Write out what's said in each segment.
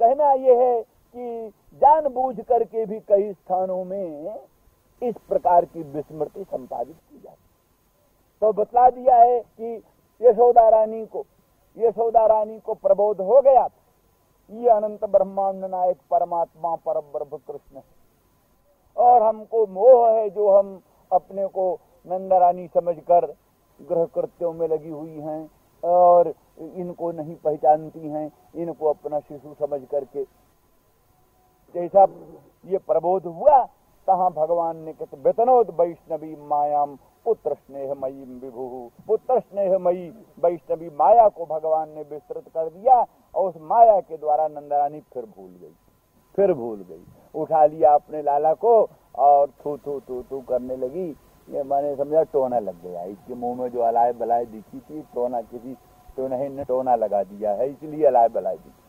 कहना यह है कि जानबूझ करके भी कई स्थानों में इस प्रकार की विस्मृति संपादित की जाती तो बतला दिया है कि यशोदा रानी को, यशोदा रानी को प्रबोध हो गया। ये अनंत ब्रह्मांड नायक परमात्मा पर ब्रह्म कृष्ण है। और हमको मोह है जो हम अपने को नंदा रानी समझ कर ग्रह कृत्यों में लगी हुई हैं और इनको नहीं पहचानती हैं, इनको अपना शिशु समझ करके। जैसा ये प्रबोध हुआ, तहाँ भगवान ने कहते वेतनोद वैष्णवी मायाम पुत्र स्नेह मई विभु। पुत्र स्नेह मई वैष्णवी माया को भगवान ने विस्तृत कर दिया, और उस माया के द्वारा नंदरानी फिर भूल गई। फिर भूल गई। उठा लिया अपने लाला को, और थू थू थू थू करने लगी। ये मैंने समझा, टोना लग गया। इसके मुँह में जो अलाय बलाय दिखी थी, टोना किसी टोना ने टोना लगा दिया है, इसलिए अलाय बलाय दिखी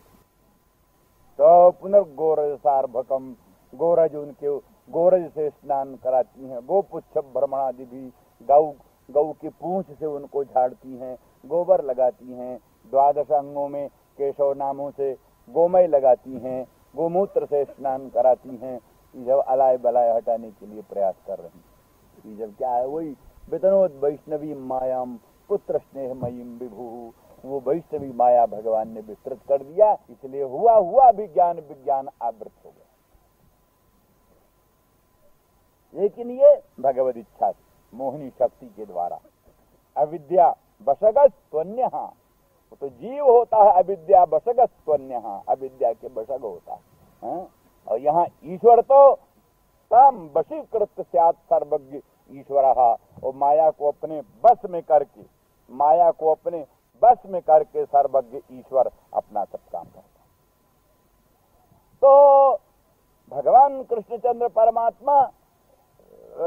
तो पुनर्गोरज सार्भकम, गोरज उनके, गोरज से स्नान कराती हैं। गो पुच्छ भ्रमणादि भी गौ गौ की पूंछ से उनको झाड़ती हैं, गोबर लगाती हैं, द्वादश अंगों में केशव नामों से गोमय लगाती हैं, गोमूत्र से स्नान कराती हैं। जब अलाय बलाय हटाने के लिए प्रयास कर रही जब क्या है, वही वेतनोद वैष्णवी मायाम पुत्र स्नेह मयीम विभू। वो वैष्णवी माया भगवान ने विस्तृत कर दिया, इसलिए हुआ हुआ विज्ञान विज्ञान आवृत हो गया लेकिन ये भगवत इच्छा मोहिनी शक्ति के द्वारा अविद्या बसगत स्वन्य तो जीव होता है, अविद्या बसगत स्वन्य अविद्या के बसग होता है हाँ? और यहाँ ईश्वर तो तम वशीकृत सर्वज्ञ ईश्वर, और माया को अपने बस में करके, माया को अपने बस में करके सर्वज्ञ ईश्वर अपना सब काम करता तो भगवान कृष्णचंद्र परमात्मा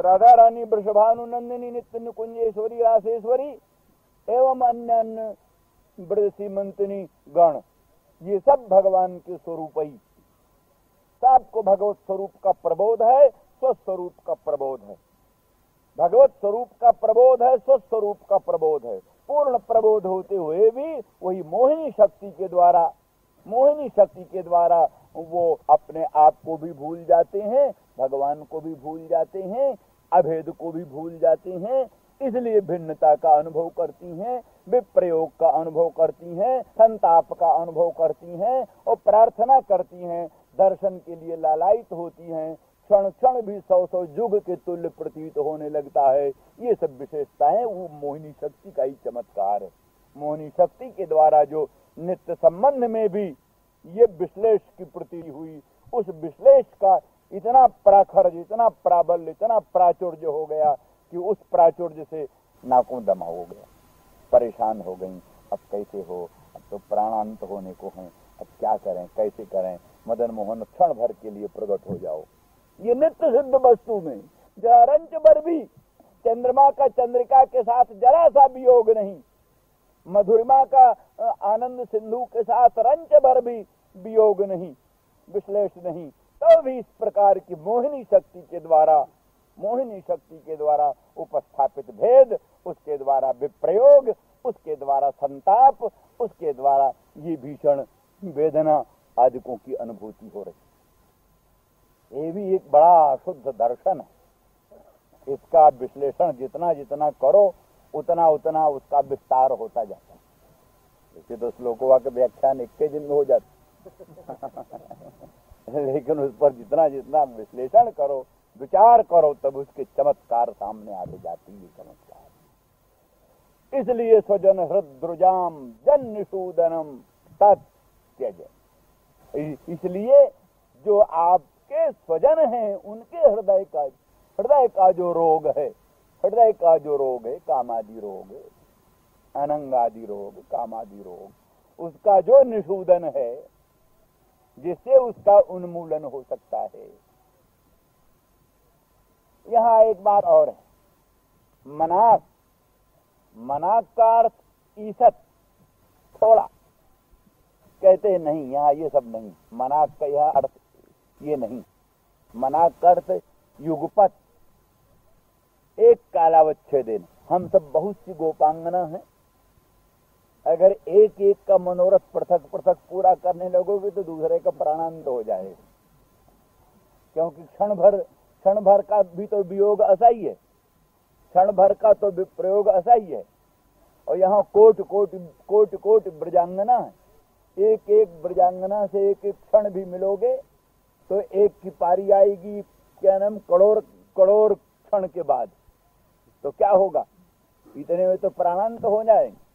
राधा रानी वृषभानुनंदिनी नित्य निकुंजेश्वरी राशेश्वरी एवं अन्य अन्य ब्रज सीमंतनी गण, ये सब भगवान के स्वरूप ही। सबको भगवत स्वरूप का प्रबोध है, स्वस्वरूप का प्रबोध है। भगवत स्वरूप का प्रबोध है, स्वस्वरूप का प्रबोध है। पूर्ण प्रबोध होते हुए भी वही मोहिनी शक्ति के द्वारा, मोहिनी शक्ति के द्वारा वो अपने आप को भी भूल जाते हैं, भगवान को भी भूल जाते हैं, अभेद को भी भूल जाते हैं, इसलिए भिन्नता का अनुभव करती हैं, विप्रयोग का अनुभव करती हैं, संताप का अनुभव करती हैं, और प्रार्थना करती हैं, दर्शन के लिए लालायित होती हैं क्षण क्षण भी सौ सौ युग के तुल्य प्रतीत होने लगता है। ये सब विशेषताएँ वो मोहिनी शक्ति का ही चमत्कार है। मोहिनी शक्ति के द्वारा जो नित्य संबंध में भी ये विश्लेष की प्रति हुई, उस विश्लेष का इतना प्राखर इतना प्राबल्य, इतना प्राचुर्य हो गया कि उस प्राचुर्य से नाकों दमा हो गया परेशान हो गई। अब कैसे हो? अब तो प्राणांत होने को हैं। अब क्या करें? कैसे करें? मदन मोहन क्षण भर के लिए प्रकट हो जाओ। ये नित्य सिद्ध वस्तु में। जरा रंच भर भी, चंद्रमा का चंद्रिका के साथ जरा सा वियोग नहीं। मधुरिमा का आनंद सिंधु के साथ रंच भर भी वियोग नहीं। विश्लेष नहीं। तो भी इस प्रकार की मोहिनी शक्ति के द्वारा, मोहिनी शक्ति के द्वारा उपस्थापित भेद, उसके द्वारा विप्रयोग, उसके द्वारा संताप, उसके द्वारा ये भीषण वेदना आदिकों की अनुभूति हो रही ये भी एक बड़ा शुद्ध दर्शन है। इसका विश्लेषण जितना जितना करो, उतना उतना उसका विस्तार होता जाता है। जैसे तो श्लोकों के व्याख्यान एक के दिन में हो जाते लेकिन उस पर जितना जितना विश्लेषण करो, विचार करो, तब उसके चमत्कार सामने आते जाती है चमत्कार। इसलिए स्वजन हृद्रुजाम जन निषूदनम तत्यज इसलिए जो आपके स्वजन हैं, उनके हृदय का हृदय का जो रोग है, हृदय का जो रोग है, कामादि रोग अनंगादि रोग, कामादि रोग, उसका जो निषूदन है, जिससे उसका उन्मूलन हो सकता है। यहाँ एक बात और है। मनाक मनाक का अर्थ ईसत, थोड़ा। कहते नहीं, यहाँ ये सब नहीं। मनाक का यह अर्थ ये नहीं। मना का अर्थ युगपत। एक कालावच्छेदन। हम सब बहुत सी गोपांगना हैं। अगर एक एक का मनोरथ पृथक पृथक पूरा करने लगोगे तो दूसरे का प्राणांत हो जाएगा। क्योंकि क्षण भर क्षण भर का भी तो वियोग ही है। क्षण भर का तो प्रयोग ऐसा ही। है और यहाँ कोट कोट कोट कोट ब्रजांगना है। एक एक ब्रजांगना से एक एक क्षण भी मिलोगे तो एक की पारी आएगी, क्या नाम, करोड़ करोड़ क्षण के बाद। तो क्या होगा? इतने में तो प्राणांत हो जाएँगे।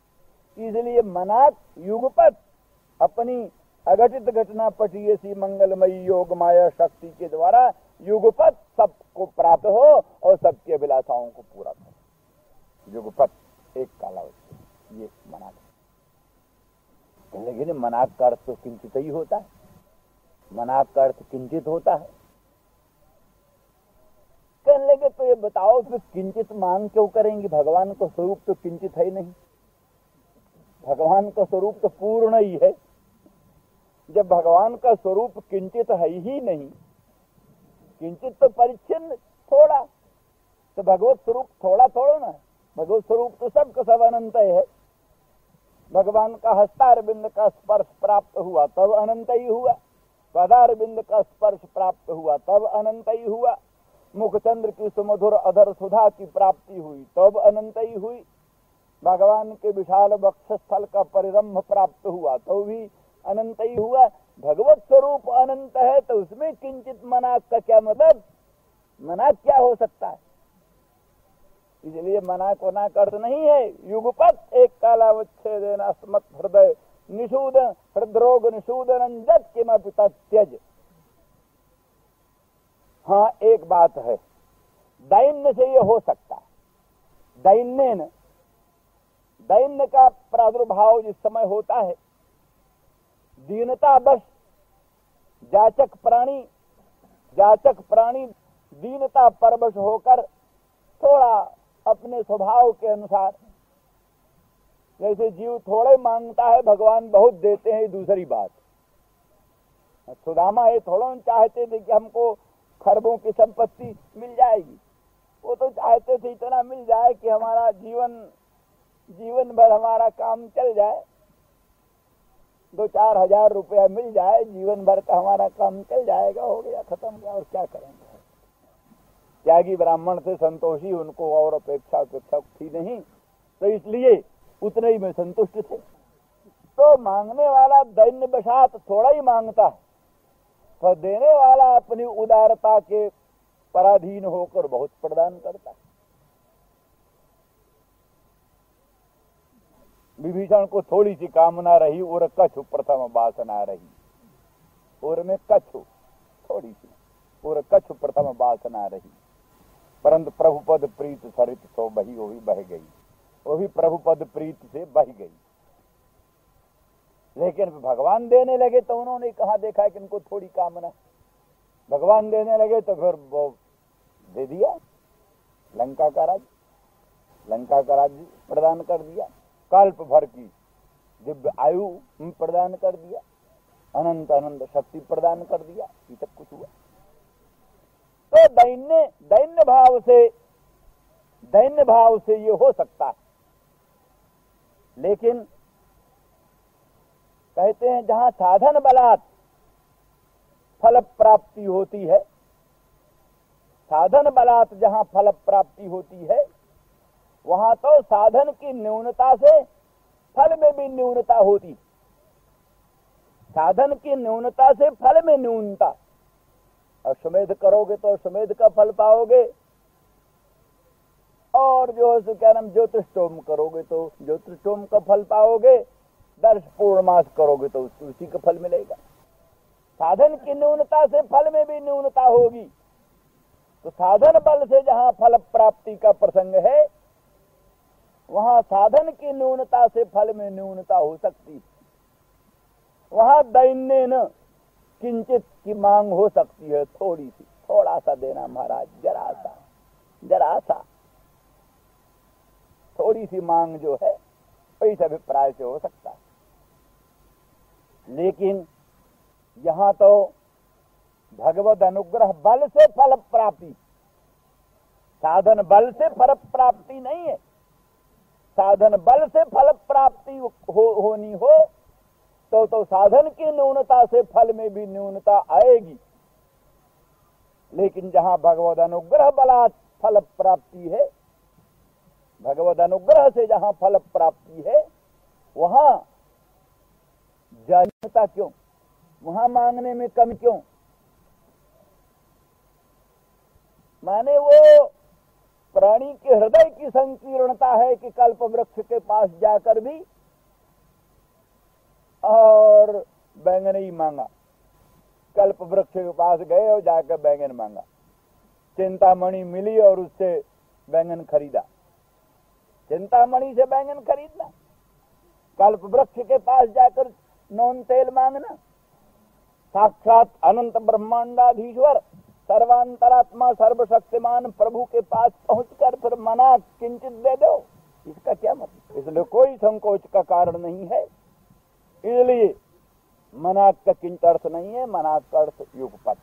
इसलिए मनाक युगपत, अपनी अघटित घटना पटी सी मंगलमयी योग माया शक्ति के द्वारा युगपत सबको प्राप्त हो और सबके अभिलाषाओं को पूरा करो। युगपत, एक कालावधि। ये मनाक। लेकिन मनाक का अर्थ तो किंचित ही होता है। मनाक का अर्थ किंचित होता है। कहने लगे तो ये बताओ फिर किंचित मांग क्यों करेंगे? भगवान का स्वरूप तो किंचित है नहीं। भगवान का स्वरूप तो पूर्ण ही है। जब भगवान का स्वरूप किंचित है ही नहीं, किंचित तो परिच्छिन्न थोड़ा तो भगवत स्वरूप थोड़ा थोड़ा ना भगवत स्वरूप तो सबका सब अनंत है भगवान का हस्तार बिंद का स्पर्श प्राप्त हुआ, तब अनंत ही हुआ। पदार बिंद का स्पर्श प्राप्त हुआ, तब अनंत ही हुआ। मुखचंद्र की सुमधुर अधर सुधा की प्राप्ति हुई, तब अनंत ही हुई। भगवान के विशाल स्थल का परिरंभ प्राप्त हुआ तो भी अनंत ही हुआ। भगवत स्वरूप अनंत है तो उसमें किंचित मनाक का क्या मतलब? मनाक क्या हो सकता है? इसलिए मना को ना कर नहीं है। युगपत एक कालावच्छेद स्मत हृदय। निषूद हृदरोग निषूदन जत किम त्यज। हाँ एक बात है, दैन्य से ये हो सकता है। दैन्य दैन्य का प्रादुर्भाव जिस समय होता है, दीनता बस, जाचक प्राणी जाचक प्राणी दीनता परवश होकर थोड़ा अपने स्वभाव के अनुसार जैसे जीव थोड़े माँगता है, भगवान बहुत देते हैं दूसरी बात। सुदामा, ये थोड़ा चाहते थे कि हमको खरबों की संपत्ति मिल जाएगी। वो तो चाहते थे इतना मिल जाए कि हमारा जीवन जीवन भर हमारा काम चल जाए। दो चार हज़ार रुपया मिल जाए, जीवन भर का हमारा काम चल जाएगा, हो गया, खत्म गया, और क्या करेंगे? त्यागी ब्राह्मण से संतोषी, उनको और अपेक्षा अपेक्षा थी नहीं। तो इसलिए उतने ही में संतुष्ट थे। तो मांगने वाला दैन्य बसात थोड़ा ही माँगता है। पर देने वाला अपनी उदारता के पराधीन होकर बहुत प्रदान करता है। विभीषण को थोड़ी सी कामना रही, और कछु प्रथम वासना रही। और में कछु, थोड़ी सी, और कछु प्रथम वासना रही। परंतु प्रभुपद प्रीत सरित तो बही भी बह गई। वो भी प्रभुपद प्रीत से बह गई। लेकिन भगवान देने लगे तो उन्होंने कहा, देखा कि इनको थोड़ी कामना। भगवान देने लगे तो फिर वो दे दिया, लंका का राज्य, लंका का राज्य प्रदान कर दिया। कल्प भर की दिव्य आयु प्रदान कर दिया, अनंत अनंत शक्ति प्रदान कर दिया, ये सब कुछ हुआ। तो दैन्य दैन्य भाव से, दैन्य भाव से ये हो सकता है। लेकिन कहते हैं जहाँ साधन बलात् फल प्राप्ति होती है, साधन बलात् जहाँ फल प्राप्ति होती है, वहाँ तो साधन की न्यूनता से फल में भी न्यूनता होती। साधन की न्यूनता से फल में न्यूनता। और सुमेध करोगे तो सुमेध का फल पाओगे। और जो है सो क्या नाम ज्योतिषोम करोगे तो ज्योतिषोम का फल पाओगे, दर्श पूर्णमास करोगे तो उसी का फल मिलेगा। साधन की न्यूनता से फल में भी न्यूनता होगी। तो साधन बल से जहाँ फल प्राप्ति का प्रसंग है, वहाँ साधन की न्यूनता से फल में न्यूनता हो सकती वहाँ दैन्य न किंचित की मांग हो सकती है, थोड़ी सी, थोड़ा सा देना महाराज, जरा सा जरा सा। थोड़ी सी मांग जो है इस अभिप्राय से हो सकता है। लेकिन यहाँ तो भगवत अनुग्रह बल से फल प्राप्ति साधन बल से फल प्राप्ति नहीं है। साधन बल से फल प्राप्ति हो, होनी हो तो तो साधन की न्यूनता से फल में भी न्यूनता आएगी। लेकिन जहाँ भगवत अनुग्रह बला फल प्राप्ति है भगवत अनुग्रह से जहाँ फल प्राप्ति है, वहाँ जान्यता क्यों? वहाँ मांगने में कम क्यों? माने वो प्राणी के हृदय की संकीर्णता है कि कल्प वृक्ष के पास जाकर भी और बैंगन ही मांगा। कल्प वृक्ष के पास गए और जाकर बैंगन मांगा। चिंतामणि मिली और उससे बैंगन खरीदा। चिंतामणि से बैंगन खरीदना। कल्प वृक्ष के पास जाकर नौन तेल मांगना। साक्षात अनंत ब्रह्मांडाधीश्वर, सर्वांतरात्मा सर्वशक्तिमान प्रभु के पास पहुंचकर फिर मना किंचित दे दो। इसका क्या मतलब? इसलिए कोई संकोच का कारण नहीं है। इसलिए मनाक का किंच अर्थ नहीं है, मनाक का अर्थ युगपत।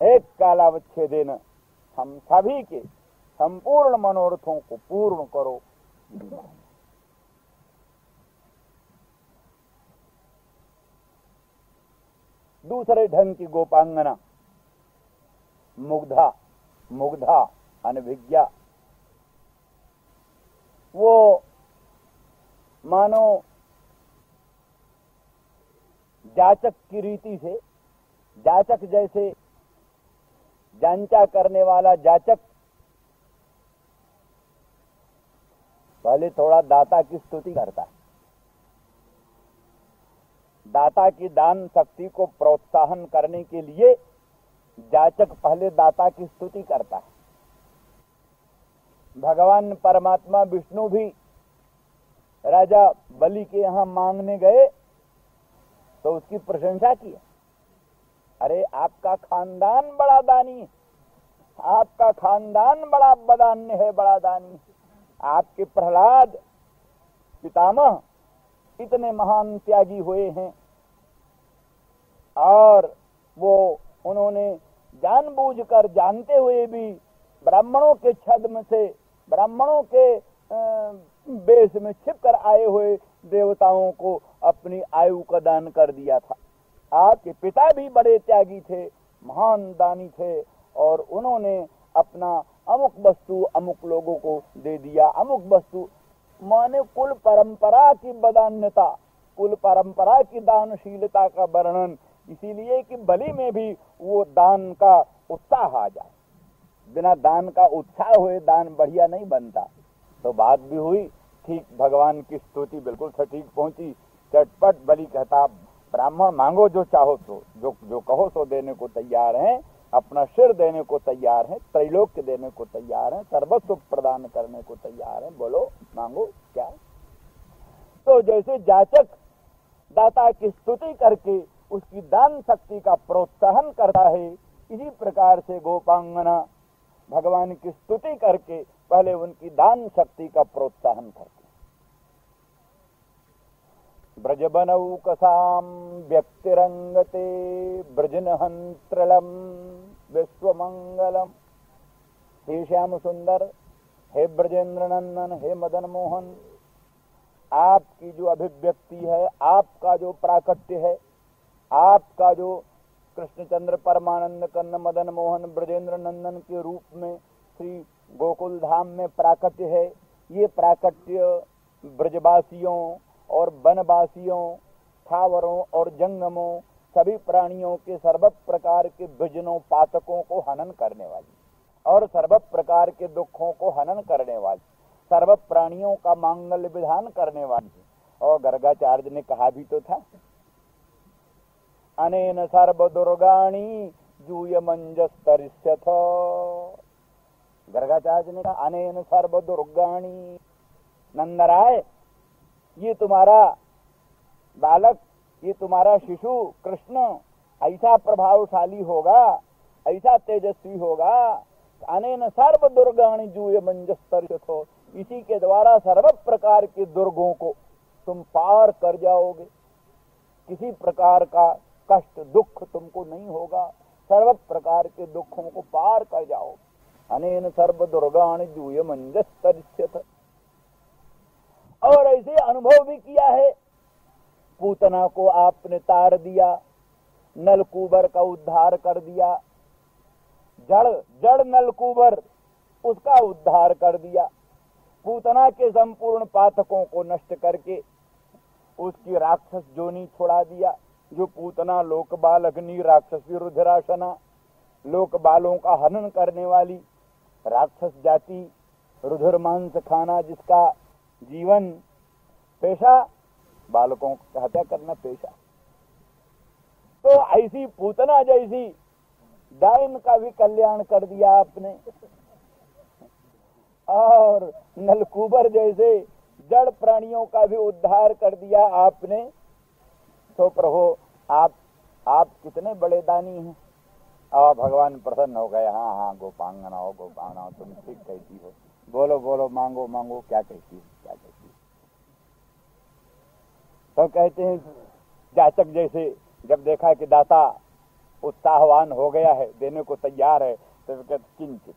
एक कालावच्छेदेन हम सभी के संपूर्ण मनोरथों को पूर्ण करो दूसरे ढंग की गोपांगना मुग्धा मुग्धा अनभिज्ञा वो मानो जाचक की रीति से जाचक जैसे जांचा करने वाला जाचक पहले थोड़ा दाता की स्तुति करता है। दाता की दान शक्ति को प्रोत्साहन करने के लिए जाचक पहले दाता की स्तुति करता है। भगवान परमात्मा विष्णु भी राजा बलि के यहाँ मांगने गए तो उसकी प्रशंसा की। अरे, आपका खानदान बड़ा दानी है। आपका खानदान बड़ा बदान्य है, बड़ा दानी है। आपके प्रहलाद पितामह इतने महान त्यागी हुए हैं। और वो उन्होंने जानबूझकर जानते हुए भी ब्राह्मणों के छद्म से, ब्राह्मणों के बेस में छिप कर आए हुए देवताओं को अपनी आयु का दान कर दिया था। आपके पिता भी बड़े त्यागी थे, महान दानी थे, और उन्होंने अपना अमुक वस्तु अमुक लोगों को दे दिया, अमुक वस्तु। माने कुल परंपरा की बदान्यता, कुल परंपरा की दानशीलता का वर्णन। इसीलिए कि बलि में भी वो दान का उत्साह आ जाए। बिना दान का उत्साह हुए दान बढ़िया नहीं बनता। तो बात भी हुई, ठीक, भगवान की स्तुति बिल्कुल सटीक पहुँची। चटपट बलि कहता, ब्राह्मण, मांगो जो चाहो तो जो जो कहो सो देने को तैयार हैं। अपना सिर देने को तैयार हैं त्रैलोक्य देने को तैयार हैं सर्वस्व प्रदान करने को तैयार हैं। बोलो, मांगो, क्या? तो जैसे जाचक दाता की स्तुति करके उसकी दान शक्ति का प्रोत्साहन करता है, इसी प्रकार से गोपांगना भगवान की स्तुति करके पहले उनकी दान शक्ति का प्रोत्साहन करते ब्रजबनौकसाम व्यक्तिरंगते ब्रजनहंत्रलम विश्वमंगलम हे श्याम सुंदर हे ब्रजेंद्र नंदन हे मदन मोहन आपकी जो अभिव्यक्ति है, आपका जो प्राकट्य है, आपका जो कृष्णचंद्र परमानंद कन्न मदन मोहन ब्रजेंद्र नंदन के रूप में श्री गोकुल धाम में प्राकट्य है, ये प्राकट्य ब्रजवासियों और वनवासियों, थावरों और जंगमों, सभी प्राणियों के सर्व प्रकार के विजनों पातकों को हनन करने वाली, और सर्व प्रकार के दुखों को हनन करने वाली सर्व प्राणियों का मांगल विधान करने वाली। और गर्गाचार्य ने कहा भी तो था, अनेन सर्व दुर्गाणी जूय मंजस्तरिष्यथ। गर्गाचार्य ने कहा, अनेन सर्व दुर्गाणी नंदराय ये तुम्हारा बालक, ये तुम्हारा शिशु कृष्ण ऐसा प्रभावशाली होगा, ऐसा तेजस्वी होगा, अनेन सर्व दुर्गाणी जूय मंजस्तर हो इसी के द्वारा सर्व प्रकार के दुर्गों को तुम पार कर जाओगे। किसी प्रकार का कष्ट, दुख तुमको नहीं होगा। सर्व प्रकार के दुखों को पार कर जाओ अनेन सर्व दुर्गाणी जूय मंजस्तर और ऐसे अनुभव भी किया है। पूतना को आपने तार दिया, नलकूबर का उद्धार कर दिया। जड़ जड़ नलकूबर, उसका उद्धार कर दिया। पूतना के संपूर्ण पाठकों को नष्ट करके उसकी राक्षस जोनी छोड़ा दिया, जो पूतना लोक बाल अग्नि राक्षसी रुद्रासना लोक बालों का हनन करने वाली राक्षस जाति रुधिर मांस खाना जिसका जीवन पेशा, बालकों को हत्या करना पेशा। तो ऐसी पूतना जैसी डाइन का भी कल्याण कर दिया आपने। और नलकूबर जैसे जड़ प्राणियों का भी उद्धार कर दिया आपने। तो प्रभु, आप आप कितने बड़े दानी हैं। और भगवान प्रसन्न हो गए। हाँ हाँ गोपांगना हो गोपांगना हो, तुम ठीक कहती हो। बोलो बोलो, मांगो मांगो, क्या कहती है, क्या कहती हो? तो कहते हैं जाचक जैसे जब देखा कि दाता उत्साहवान हो गया है, देने को तैयार है तो किंचित।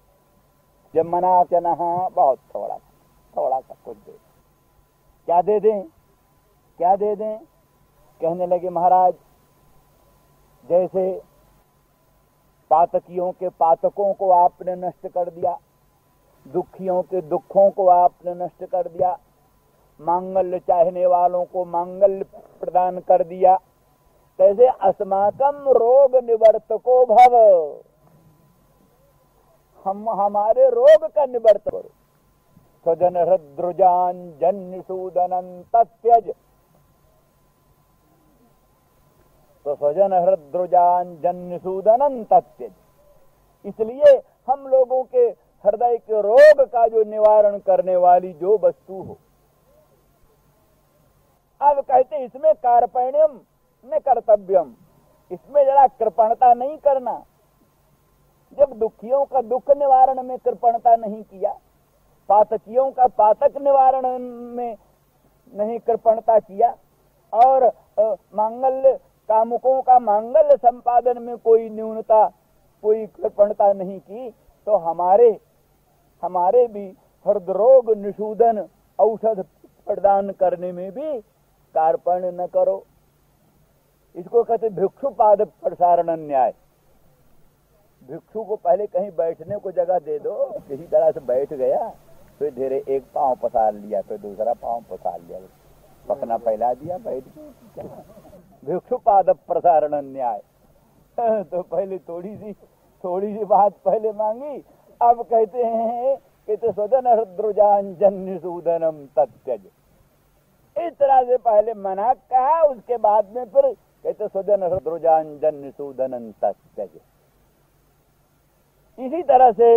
जब मना चना बहुत थोड़ा थोड़ा सा कुछ दे। क्या दे दें? क्या दे दें? कहने लगे, महाराज, जैसे पातकियों के पातकों को आपने नष्ट कर दिया दुखियों के दुखों को आपने नष्ट कर दिया। मांगल्य चाहने वालों को मांगल्य प्रदान कर दिया। कैसे? अस्माकम रोग निवर्तको भव। हम, हमारे रोग का निवर्त करो। स्वजन हृद्रुजान जन्य सूदन त्यज तो स्वजन हृद्रुजान जन्य सूदन त्यज इसलिए हम लोगों के हृदय के रोग का जो निवारण करने वाली जो वस्तु हो। अब कहते, इसमें कार्पण्यम न कर्तव्यम। इसमें जरा कृपणता नहीं करना। जब दुखियों का दुख निवारण में कृपणता नहीं किया, पातकियों का पातक निवारण में नहीं कृपणता किया, और मांगल्य कामुकों का मांगल्य संपादन में कोई न्यूनता, कोई कृपणता नहीं की तो हमारे हमारे भी हृदरोग निषूदन औषध प्रदान करने में भी कार्पण्य न करो। इसको कहते भिक्षुपाद प्रसारण न्याय। भिक्षु को पहले कहीं बैठने को जगह दे दो, किसी तरह से बैठ गया, फिर धीरे एक पाँव पसार लिया, फिर दूसरा पाँव पसार लिया। पकना फैला दिया, बैठ गया। भिक्षु पाद प्रसारण न्याय। तो पहले थोड़ी सी थोड़ी सी बात पहले मांगी अब कहते हैं कि तो सदन हृद्रुजान सूदनम तत्यज इस तरह से पहले मना कहा, उसके बाद में फिर कहते सदन हृद्रुजान जन्य सूदन तत्यज इसी तरह से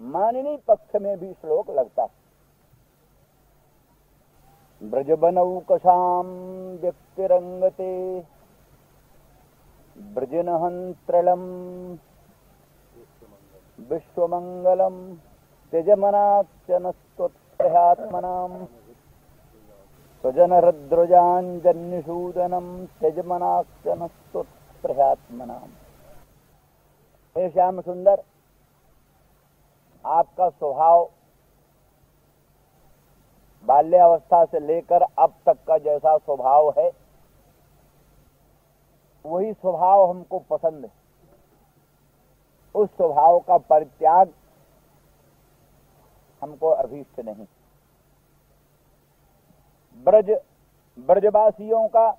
माननी पक्ष में भी श्लोक लगता है। ब्रजबनौकशाम व्यक्तिरंगते ब्रजनहंत्रलम, विश्वमंगलम त्यजमनाक्षनस्त्वत्प्रयात्मनाम स्वजनहृद्रजाञ्जन्यसूदनम त्यजमनाक्षनस्त्वत्प्रयात्मनाम हे श्याम सुंदर आपका स्वभाव बाल्यावस्था से लेकर अब तक का जैसा स्वभाव है वही स्वभाव हमको पसंद है। उस स्वभाव का परित्याग हमको अभीष्ट नहीं। ब्रज, ब्रजवासियों का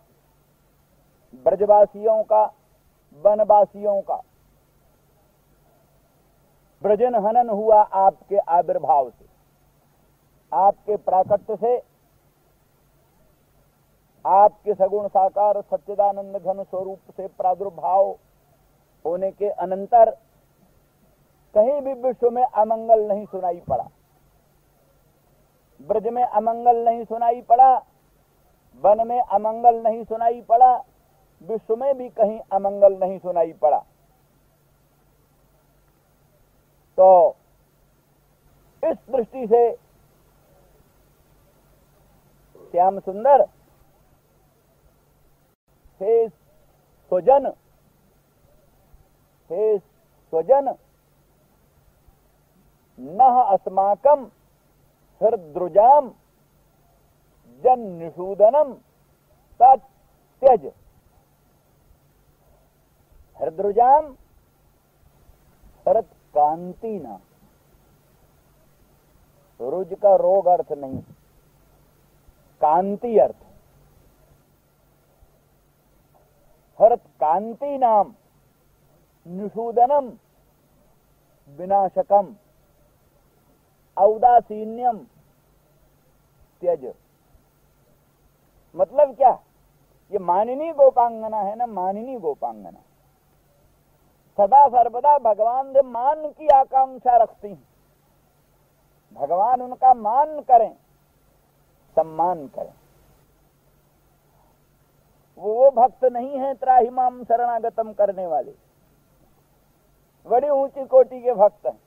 ब्रजवासियों का, वनवासियों का। ब्रजन हनन हुआ आपके आविर्भाव से, आपके प्राकट्य से आपके सगुण साकार सच्चिदानंद घन स्वरूप से प्रादुर्भाव होने के अनंतर कहीं भी विश्व में अमंगल नहीं सुनाई पड़ा। ब्रज में अमंगल नहीं सुनाई पड़ा, वन में अमंगल नहीं सुनाई पड़ा, विश्व में भी कहीं अमंगल नहीं सुनाई पड़ा। तो इस दृष्टि से श्याम सुंदर हे स्वजन हे स्वजन, न अस्माकम हृद्रुजाम जन निषूदनम त्यज हृद्रुजाम हृद कांति ना रुज का रोग अर्थ नहीं, कांति अर्थ। हरत कांति नाम निषूदनम विनाशकम, औदासीन्यम, त्यज। मतलब क्या? ये मानिनी गोपांगना है ना, मानिनी गोपांगना। सदा सर्वदा भगवान से मान की आकांक्षा रखती हैं। भगवान उनका मान करें, सम्मान करें। वो भक्त नहीं है त्राहिमाम शरणागतम करने वाले। बड़ी ऊँची कोटि के भक्त हैं।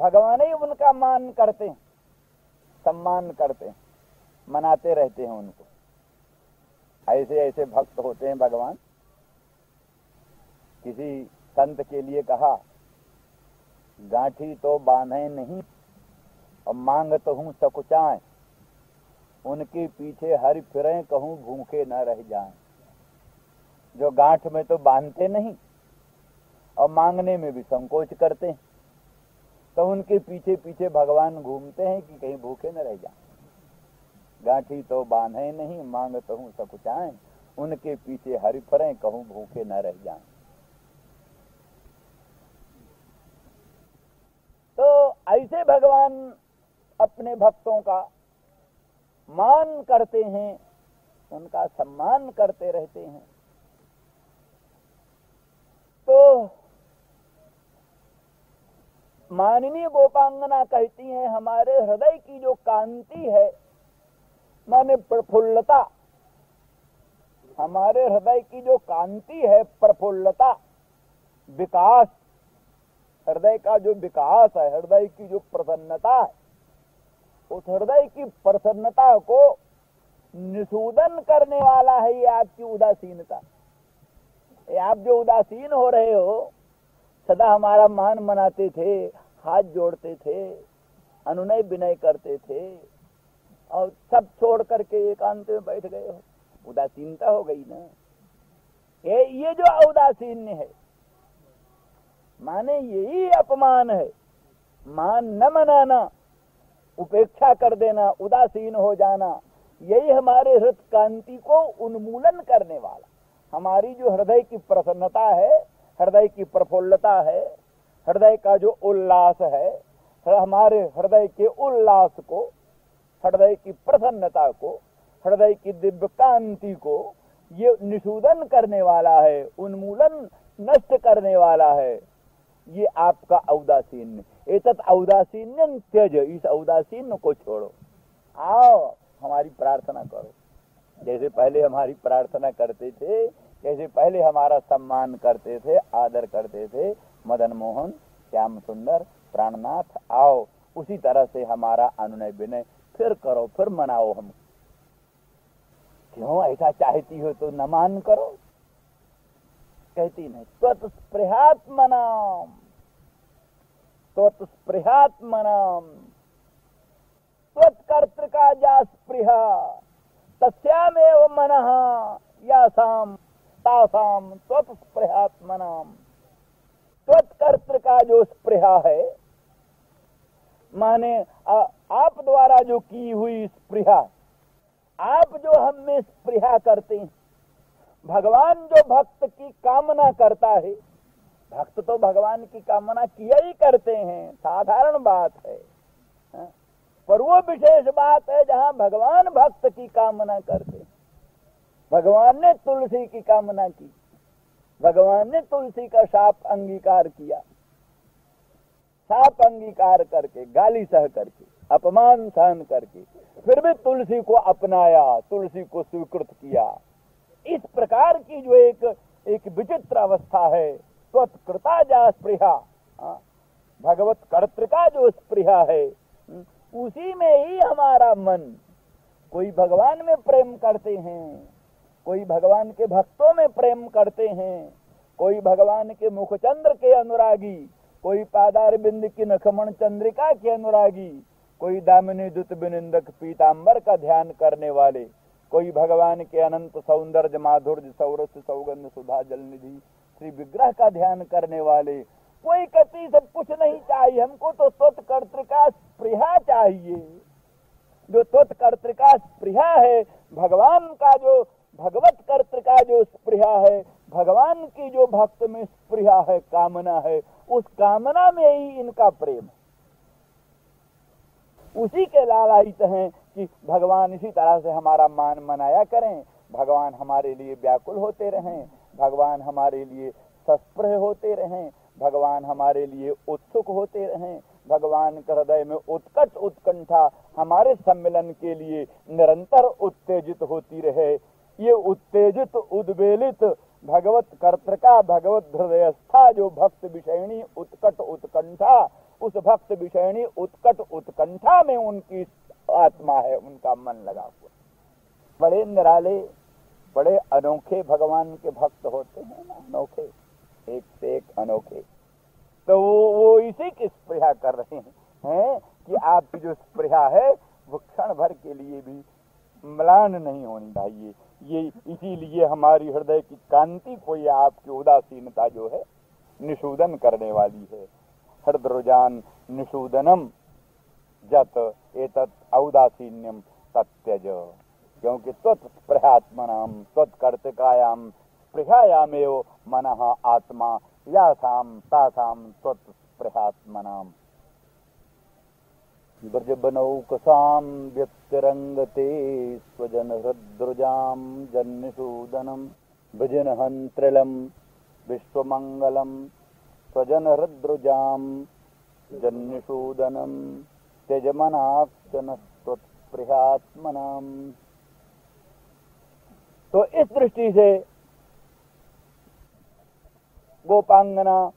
भगवान ही उनका मान करते हैं, सम्मान करते हैं, मनाते रहते हैं उनको। ऐसे ऐसे भक्त होते हैं भगवान। किसी संत के लिए कहा, गांठी तो बांधे नहीं, और मांग तो हूँ सकुचाए उनके पीछे हर फिरे कहूँ भूखे न रह जाएँ। जो गांठ में तो बांधते नहीं, और मांगने में भी संकोच करते हैं। तो उनके पीछे पीछे भगवान घूमते हैं कि कहीं भूखे न रह जाए। गांठी तो बांधे नहीं, मांग तो हूँ सकुचाए। उनके पीछे हरि फरे कहूँ भूखे न रह जाए। तो ऐसे भगवान अपने भक्तों का मान करते हैं, उनका सम्मान करते रहते हैं। तो माननीय गोपांगना कहती है, हमारे हृदय की जो कांति है, माने प्रफुल्लता, हमारे हृदय की जो कांति है, प्रफुल्लता, विकास, हृदय का जो विकास है, हृदय की जो प्रसन्नता है उस हृदय की प्रसन्नता को निषूदन करने वाला है ये आपकी उदासीनता। आप जो उदासीन हो रहे हो, सदा हमारा मान मनाते थे, हाथ जोड़ते थे, अनुनय विनय करते थे, और सब छोड़ करके एकांत में बैठ गए हो। उदासीनता हो गई ना। ये ये जो उदासीन है, माने यही अपमान है। मान न मनाना उपेक्षा कर देना, उदासीन हो जाना, यही हमारे हृदय कांति को उन्मूलन करने वाला। हमारी जो हृदय की प्रसन्नता है, हृदय की प्रफुल्लता है, हृदय का जो उल्लास है, हमारे हृदय के उल्लास को, हृदय की प्रसन्नता को, हृदय की दिव्य कांति को, ये निषूदन करने वाला है, उन्मूलन नष्ट करने वाला है। ये आपका औदासीन एतत औदासीन त्यज, इस औदासीन को छोड़ो। आओ, हमारी प्रार्थना करो। जैसे पहले हमारी प्रार्थना करते थे, जैसे पहले हमारा सम्मान करते थे, आदर करते थे, मदन मोहन, श्याम सुंदर, प्राणनाथ, आओ, उसी तरह से हमारा अनुनय विनय फिर करो, फिर मनाओ हम। क्यों, ऐसा चाहती हो तो न मान करो। कहती नहीं त्वत्स्पृहात्मनाम त्वत्स्पृहात्मनाम त्वत्कर्तृका जा स्पृहा तस्यामेव मन यासाम तासाम त्वत्स्पृहात्मनाम त्वत्कर्तृ का जो स्पृहा है। माने आ, आप द्वारा जो की हुई स्पृहा आप जो हम में स्पृहा करते हैं भगवान जो भक्त की कामना करता है भक्त तो भगवान की कामना किया ही करते हैं, साधारण बात है। हाँ? पर वो विशेष बात है जहाँ भगवान भक्त की कामना करते भगवान ने तुलसी की कामना की। भगवान ने तुलसी का साप अंगीकार किया। साप अंगीकार करके, गाली सह करके, अपमान सहन करके, फिर भी तुलसी को अपनाया, तुलसी को स्वीकृत किया। इस प्रकार की जो एक एक विचित्र अवस्था है स्वत्कृता जा स्पृहा। हाँ, भगवत कर्त का जो स्पृहा है उसी में ही हमारा मन। कोई भगवान में प्रेम करते हैं कोई भगवान के भक्तों में प्रेम करते हैं कोई भगवान के मुखचंद्र के अनुरागी कोई पादार बिंद की नखमण चंद्रिका के अनुरागी कोई दामिनी दुत बिनिंदक पीताम्बर का ध्यान करने वाले कोई भगवान के अनंत सौंदर्य माधुर्य सौरस सौगंध सुधा जल निधि श्री विग्रह का ध्यान करने वाले। कोई कति सब कुछ नहीं चाहिए, हमको तो स्वत कर्तिका स्प्रिया चाहिए। जो स्वत कर्तिका स्प्रिया है, भगवान का जो, भगवत कर्तिका जो स्प्रिया है, भगवान की जो भक्त में स्प्रिया है, कामना है, उस कामना में ही इनका प्रेम है। उसी के लालायित हैं कि भगवान इसी तरह से हमारा मान मनाया करें, भगवान हमारे लिए व्याकुल होते रहें भगवान हमारे लिए सस्प्रह होते रहें, भगवान हमारे लिए उत्सुक होते रहें, भगवान के हृदय में उत्कट उत्कंठा हमारे सम्मेलन के लिए निरंतर उत्तेजित होती रहे। ये उत्तेजित, उद्वेलित भगवत कर्तिका, भगवत हृदयस्था जो भक्त विषयणी उत्कट उत्कंठा, उस भक्त विषयणी उत्कट उत्कंठा में उनकी आत्मा है, उनका मन लगा हुआ। बड़े निराले बड़े अनोखे भगवान के भक्त होते हैं ना, अनोखे, एक से एक अनोखे। तो वो वो इसी की स्प्रिया कर रहे हैं हैं? कि आपकी जो स्प्रिया है, वो क्षण भर के लिए भी मलान नहीं होनी चाहिए। ये इसीलिए हमारी हृदय की कांति को ये आपकी उदासीनता जो है निशोधन करने वाली है। हृदरुजान निशोधनम जत एतत् औदासीन्यम सत्यज क्योंकि त्वत्प्रहात्मनाम त्वत्कर्तिकायाम स्पृहायामेव मन आत्मा यासाम तासाम त्वत्प्रहात्मनाम ब्रजबनौकसां व्यक्तिरङ्गते स्वजनहृद्रुजां जन्निषूदनं, भजनहन्त्रिलं, विश्वमङ्गलं, स्वजनहृद्रुजां जन्निषूदनं त्यजमनाक्षनस्त्वत्प्रियात्मनाम तो इस दृष्टि से गोपांगना,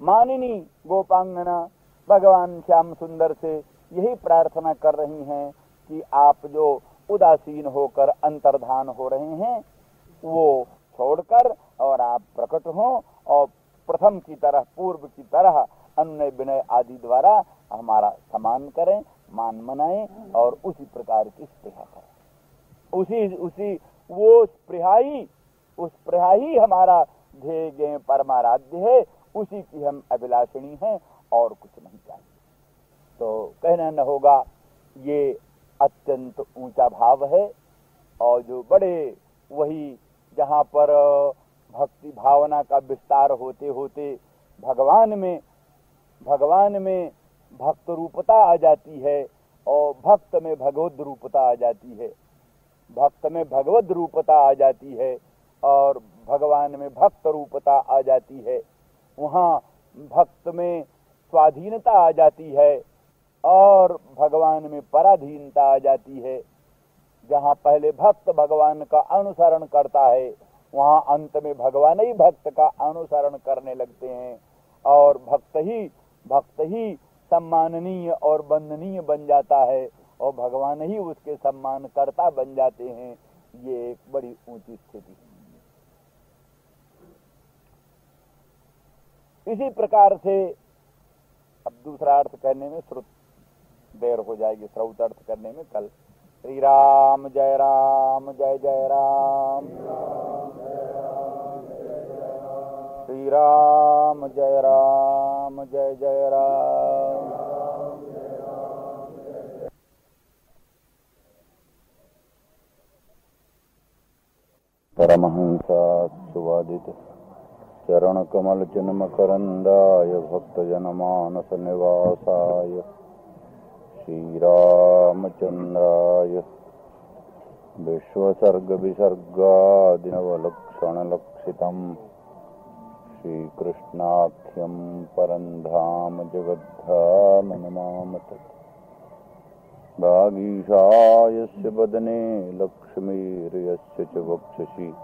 मानिनी गोपांगना, भगवान श्याम सुंदर से यही प्रार्थना कर रही हैं कि आप जो उदासीन होकर अंतर्धान हो रहे हैं, वो छोड़कर और आप प्रकट हो और प्रथम की तरह, पूर्व की तरह अन्य विनय आदि द्वारा हमारा सम्मान करें, मान मनाएँ और उसी प्रकार की स्प्रिया करें। उसी उसी वो स्प्रिया ही उस ही हमारा ध्येय परमाराध्य है, उसी की हम अभिलाषणी हैं और कुछ नहीं चाहिए तो कहना न होगा, ये अत्यंत ऊँचा भाव है और जो बड़े वही जहाँ पर भक्ति भावना का विस्तार होते होते भगवान में भगवान में भक्त रूपता आ जाती है और भक्त में भगवत रूपता आ जाती है। भक्त में भगवत रूपता आ जाती है और भगवान में भक्त रूपता आ जाती है। वहाँ भक्त में स्वाधीनता आ जाती है और भगवान में पराधीनता आ जाती है। जहाँ पहले भक्त भगवान का अनुसरण करता है, वहाँ अंत में भगवान ही भक्त का अनुसरण करने लगते हैं और भक्त ही भक्त ही सम्माननीय और वंदनीय बन जाता है। और भगवान ही उसके सम्मान करता बन जाते हैं। ये एक बड़ी ऊँची स्थिति इसी प्रकार से अब दूसरा अर्थ करने में श्रुत देर हो जाएगी। श्रौत अर्थ करने में कल। श्री राम, जय राम, जय जय राम। श्री राम, जय राम, जय जय राम। परमहंसा सुवादित। चरणकमलचिन्मकरन्दाय भक्तजनमानसनिवासाय श्रीरामचन्द्राय विश्वसर्गविसर्गादिनवलक्षणलक्षितम्। श्रीकृष्णाख्यं परन्धाम जगद्धाम नमामत वागीशायस्य वदने लक्ष्मीर्यस्य च वक्षसि।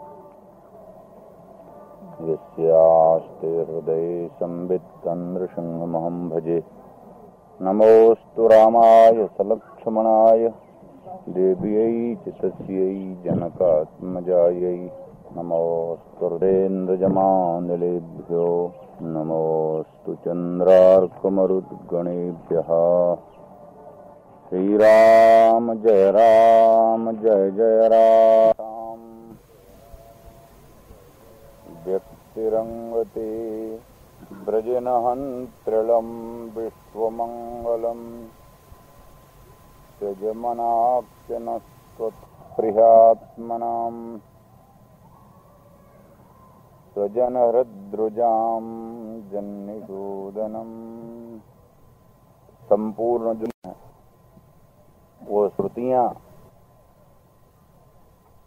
यस्यास्ते हृदये संवित्तन्द्रसिंहमहं भजे। नमोऽस्तु रामाय सलक्ष्मणाय, देव्यै च तस्यै जनकात्मजायै। नमोऽस्तुर्देन्द्रजमानिलेभ्यो नमोऽस्तु चन्द्रार्कमरुद्गणेभ्यः। श्री राम जय राम जय जय राम। व्यक्तिरङ्गते व्रजनहन्त्रिलं विश्वमङ्गलम् त्यजमनाख्यनस्त्वत्प्रियात्मनाम् स्वजनहृद्रुजां जन्निषूदनम् दुनिया वो श्रुतियाँ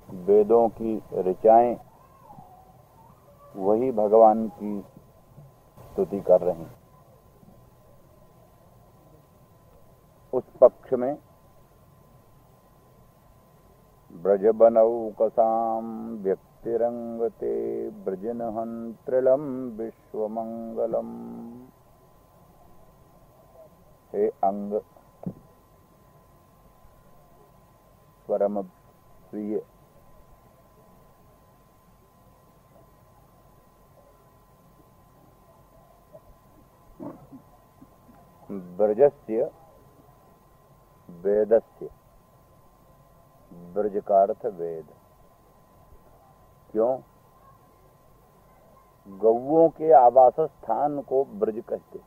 वेदों की ऋचाएँ वही भगवान की स्तुति कर रहे उस पक्ष में ब्रज बनौकसाम व्यक्तिरंगते ब्रजनहन त्रिलम विश्वमंगलम। हे अंग परम प्रिय ब्रजस्य, वेदस्य ब्रज का अर्थ वेद क्यों? गौओं के आवास स्थान को ब्रज कहते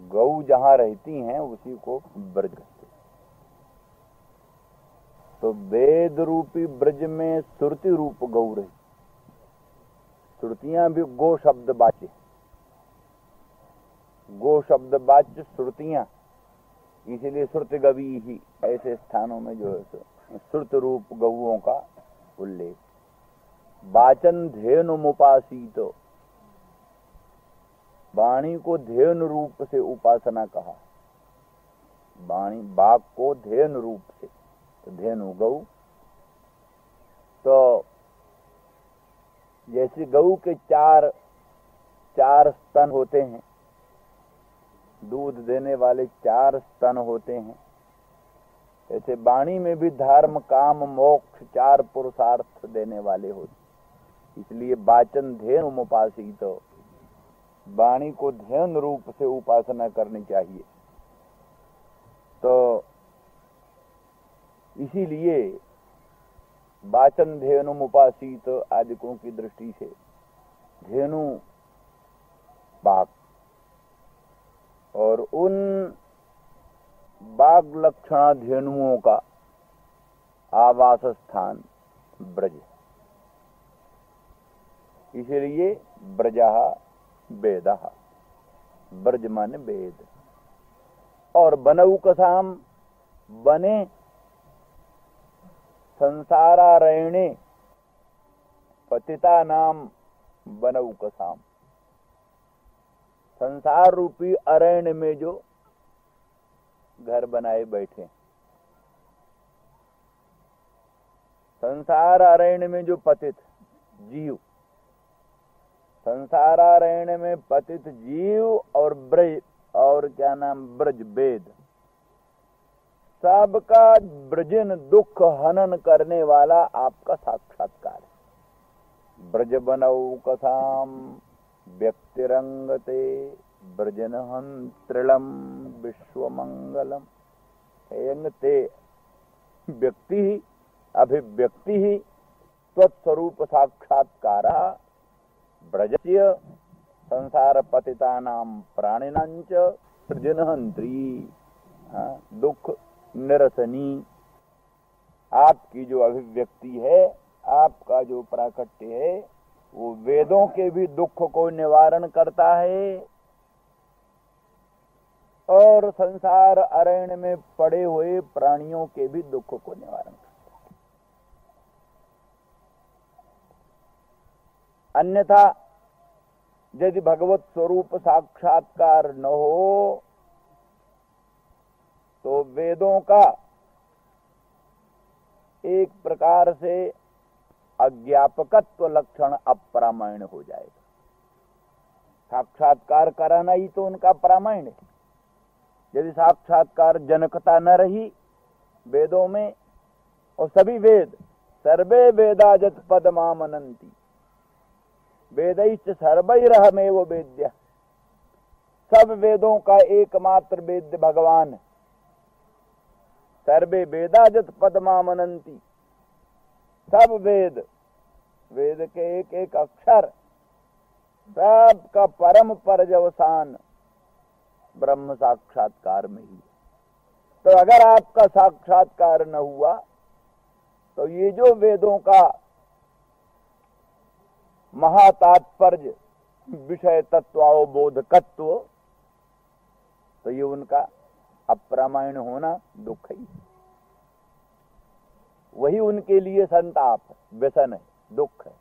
गौ जहाँ रहती हैं, उसी को ब्रज कहते तो वेद रूपी ब्रज में श्रुति रूप गौ रही श्रुतियाँ भी गो शब्द बाचे। गो शब्द बाच्य श्रुतियाँ इसीलिए श्रुत गवी ही ऐसे स्थानों में जो है श्रुत रूप गौओं का उल्लेख। वाचन धेनु मुपासित। वाणी को धेनु रूप से उपासना कहा। वाणी बाघ को धेनु रूप से। तो धेनु गौ तो जैसे गऊ के चार चार स्तन होते हैं, दूध देने वाले चार स्तन होते हैं। ऐसे वाणी में भी धर्म, काम, मोक्ष चार पुरुषार्थ देने वाले होते इसलिए वाचन धेन उपासी तो वाणी को ध्यान रूप से उपासना करनी चाहिए। तो इसीलिए वाचन धेनु उपासित आदिकों की दृष्टि से धेनु बाघ और उन बाघ लक्षणाध्यनुओं का आवास स्थान ब्रज इसलिए ब्रजा वेद ब्रज माने वेद। और बनऊ कसाम बने संसारारण्य पतिता नाम बनऊ कसाम संसार रूपी अरण्य में जो घर बनाए बैठे संसार अरण्य में जो पतित जीव, संसारारण्य में पतित जीव और ब्रज, और क्या नाम ब्रज वेद सबका ब्रजन दुख हनन करने वाला आपका साक्षात्कार है। ब्रज बनऊ कथाम व्यक्तिरंगते ब्रजनहं त्रिलम विश्वमंगलम। हेयंगते व्यक्ति ही अभिव्यक्ति ही तत्स्वरूप साक्षात्कार। ब्रजस्य संसार पतिता नाम प्राणिनांच सृजनहंत्री। हाँ, दुख निरसनी। आपकी जो अभिव्यक्ति है, आपका जो प्राकट्य है, वो वेदों के भी दुख को निवारण करता है। और संसार अरण्य में पड़े हुए प्राणियों के भी दुख को निवारण करता है। अन्यथा, यदि भगवत स्वरूप साक्षात्कार न हो तो वेदों का एक प्रकार से अज्ञापकत्व लक्षण अप्रामाण्य हो जाएगा। साक्षात्कार कराना ही तो उनका प्रामाण्य है। यदि साक्षात्कार जनकता न रही वेदों में, और सभी वेद, सर्वे वेदाजत पद मामनंती वेद सर्वैरहमेव वेद्य। सब वेदों का एकमात्र वेद्य भगवान सर्वे वेदाजत पदमा मनंती सब वेद वेद के एक एक अक्षर, सबका परम परजवसान ब्रह्म साक्षात्कार में ही तो अगर आपका साक्षात्कार न हुआ तो ये जो वेदों का महातात्पर्य, विषय तत्वावबोधकत्व तो ये उनका अप्रामायण होना दुख ही। वही उनके लिए संताप, व्यसन है, दुख है,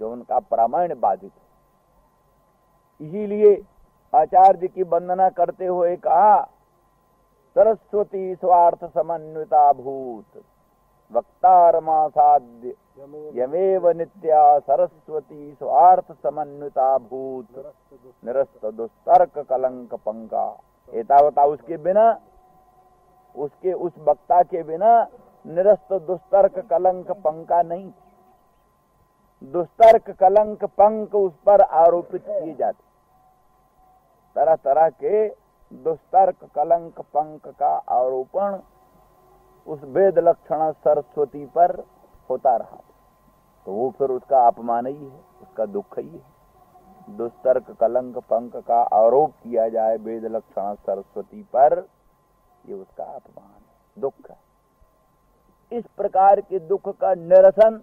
जो उनका प्रामायण बाधित है। इसीलिए आचार्य की वंदना करते हुए कहा, सरस्वती स्वार्थ समन्विता भूत वक्तारमासाद्य यमेव नित्या सरस्वती स्वार्थ समन्विता भूत, निरस्त दुस्तर्क कलंक पंका एतावता उसके बिना, उसके, उस वक्ता के बिना निरस्त दुस्तर्क कलंक पंका नहीं। दुस्तर्क कलंक पंक उस पर आरोपित किए जाते। तरह तरह के दुस्तर्क कलंक पंक का आरोपण उस वेद लक्षण सरस्वती पर होता रहा। तो वो फिर उसका अपमान ही है, उसका दुख ही है। दुस्तर्क कलंक पंक का आरोप किया जाए वेद लक्षण सरस्वती पर, ये उसका अपमान है, दुख है। इस प्रकार के दुख का निरसन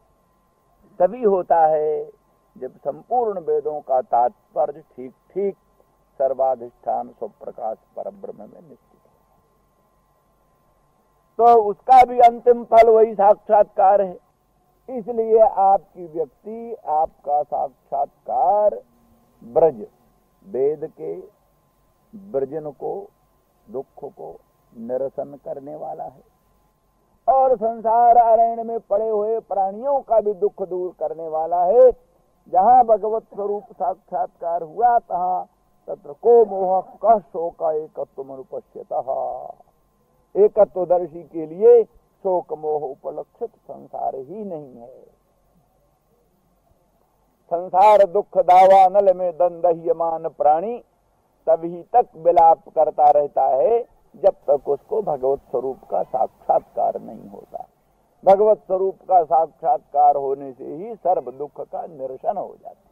तभी होता है जब संपूर्ण वेदों का तात्पर्य ठीक ठीक सर्वाधिष्ठान स्वप्रकाश पर ब्रह्म में निश्चित तो उसका भी अंतिम फल वही साक्षात्कार है। इसलिए आपकी व्यक्ति, आपका साक्षात्कार ब्रज, वेद के ब्रजन को, दुख को निरसन करने वाला है। और संसार अरण्य में पड़े हुए प्राणियों का भी दुख दूर करने वाला है। जहाँ भगवत स्वरूप साक्षात्कार हुआ, तहाँ तत्र को मोह कह शोक एकत्व अनुपस्यत एकत्वदर्शी के लिए शोक मोह उपलक्षित संसार ही नहीं है। संसार दुख दावा नल में दंदह्यमान प्राणी तभी तक विलाप करता रहता है। जब तक उसको भगवत स्वरूप का साक्षात्कार नहीं होता। भगवत स्वरूप का साक्षात्कार होने से ही सर्व दुख का निरसन हो जाता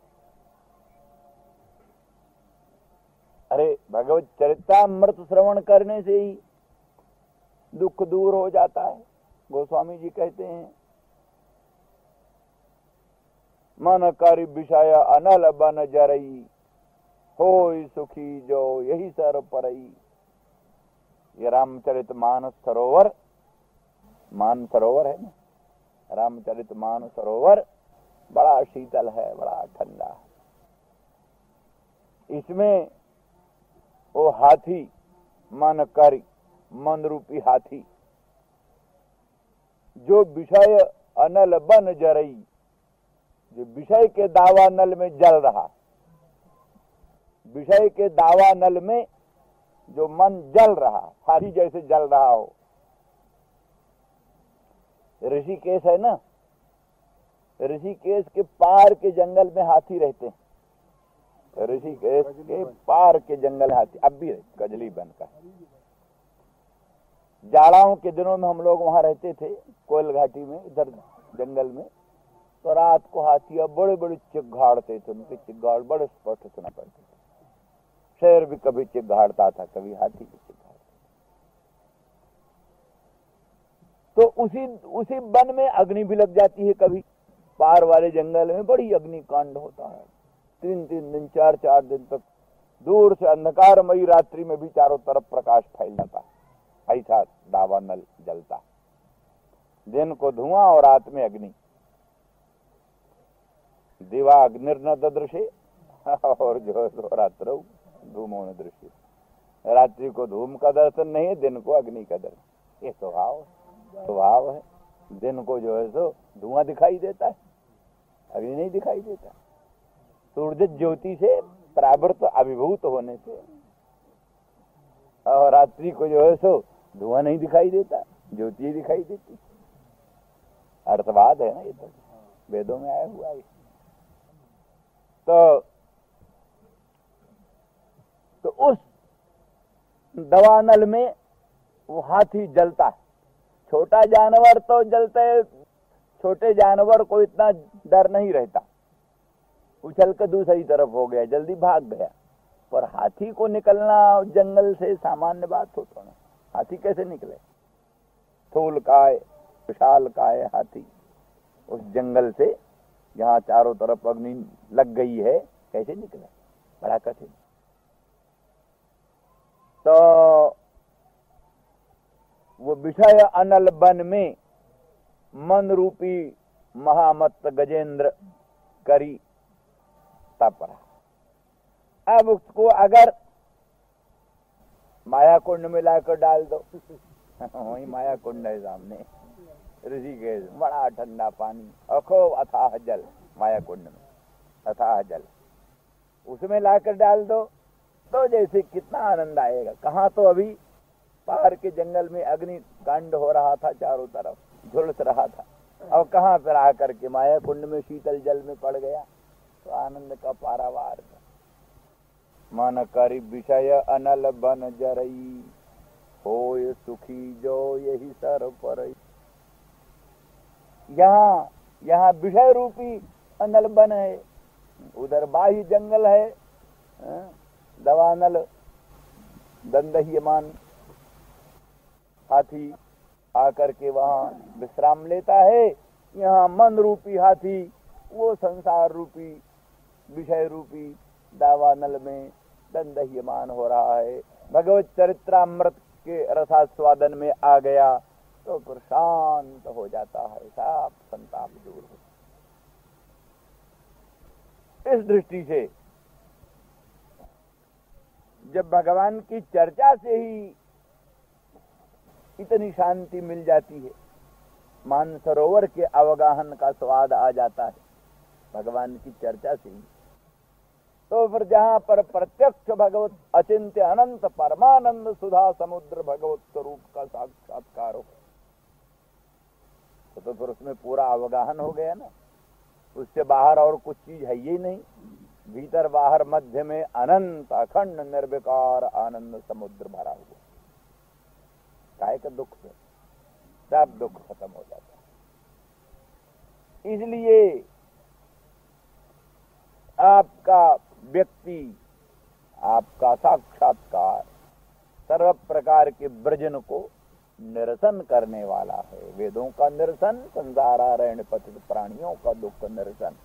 अरे, भगवत चरित्रामृत श्रवण करने से ही दुख दूर हो जाता है, गोस्वामी जी कहते हैं। मन कर विषय अनल बन जरई हो सुखी जो यही सर परई। ये रामचरित मानस सरोवर मान सरोवर है ना? रामचरित मान सरोवर बड़ा शीतल है, बड़ा ठंडा। है इसमें वो हाथी मन करी मन रूपी हाथी, जो विषय अनल बन जरई, जो विषय के दावा नल में जल रहा। विषय के दावा नल में जो मन जल रहा हाथी जैसे जल रहा हो। ऋषिकेश है ना? ऋषिकेश के पार के जंगल में हाथी रहते हैं। ऋषिकेश के पार के जंगल हाथी, अब भी रहते कजली बनकर जाड़ाओं के दिनों में हम लोग वहाँ रहते थे, कोयल घाटी में, इधर जंगल में। तो रात को हाथी और बड़े बड़े चिगाड़ते थे, उनके चिगाड़ बड़े स्पष्ट सुना पड़ते थे। शेर भी कभी चिगाड़ता था, कभी हाथी भी चिगाड़ता तो उसी उसी वन में अग्नि भी लग जाती है कभी। पार वाले जंगल में बड़ी अग्नि कांड होता है। तीन तीन दिन चार चार दिन तक दूर से अंधकारमयी रात्रि में भी चारों तरफ़ प्रकाश फैल जाता ऐसा दावा नल जलता दिन को धुआँ और रात में अग्नि। दिवा अग्निर्न दृश्य और जो रात्र धूमो न दृश्य रात्रि को धूम का दर्शन नहीं दिन को अग्नि का दर्शन। ये स्वभाव स्वभाव है। दिन को जो है सो धुआँ दिखाई देता है, अग्नि नहीं दिखाई देता। सूर्य ज्योति से प्रावृत अभिभूत होने से और रात्रि को जो है सो धुआँ नहीं दिखाई देता, ज्योति दिखाई देती। अर्थवाद है ना ये तो वेदों में आया हुआ है। तो तो उस दवानल में वो हाथी जलता है। छोटा जानवर तो जलते, छोटे जानवर को इतना डर नहीं रहता। उछल के दूसरी तरफ़ हो गया, जल्दी भाग गया। पर हाथी को निकलना जंगल से सामान्य बात हो तो ना हाथी कैसे निकले? थूल काय विशाल काय हाथी। उस जंगल से जहाँ चारों तरफ़ अग्नि लग गई है, कैसे निकले? बड़ा कठिन। तो वो विषय अनल बन में मन रूपी महामत गजेंद्र करी तप रहा अब उसको अगर माया कुंड में लाकर डाल दो। वही माया कुंड है सामने। ऋषिकेश, बड़ा ठंडा पानी, अखो अथाह जल माया कुंड में, अथाह जल। उसमें लाकर डाल दो। तो जैसे कितना आनंद आएगा। कहाँ तो अभी पहाड़ के जंगल में अग्नि कांड हो रहा था चारों तरफ़ झुलस रहा था। और कहाँ पर आकर के माया कुंड में शीतल जल में पड़ गया? तो आनंद का पारावार मन करी विषय अनल बन जरई हो सुखी जो यही सर पर यहाँ यहाँ विषय रूपी अनल बन है। उधर बाही जंगल है हाँ, दवानल दंदह्यमान हाथी आकर के वहाँ विश्राम लेता है। यहाँ मन रूपी हाथी, वो संसार रूपी, विषय रूपी दावानल में दंदह्यमान हो रहा है। भगवत चरित्रामृत के रसास्वादन में आ गया तो फिर शांत हो जाता है, साफ़ संताप दूर हो। इस दृष्टि से जब भगवान की चर्चा से ही इतनी शांति मिल जाती है मानसरोवर के अवगाहन का स्वाद आ जाता है भगवान की चर्चा से ही। तो फिर जहाँ पर प्रत्यक्ष भगवत अचिंत्य अनंत परमानंद सुधा समुद्र भगवत स्वरूप का साक्षात्कार हो तो, तो फिर उसमें पूरा अवगाहन हो गया ना। उससे बाहर और कुछ चीज़ है ही नहीं। भीतर बाहर मध्य में अनंत अखंड निर्विकार आनंद समुद्र भरा हुआ। काय का दुख से, सब दुख खत्म हो जाता है। इसलिए आपका व्यक्ति, आपका साक्षात्कार सर्व प्रकार के ब्रजन को निरसन करने वाला है। वेदों का निरसन संसारा संसारारण्य पतित प्राणियों का दुख निरसन।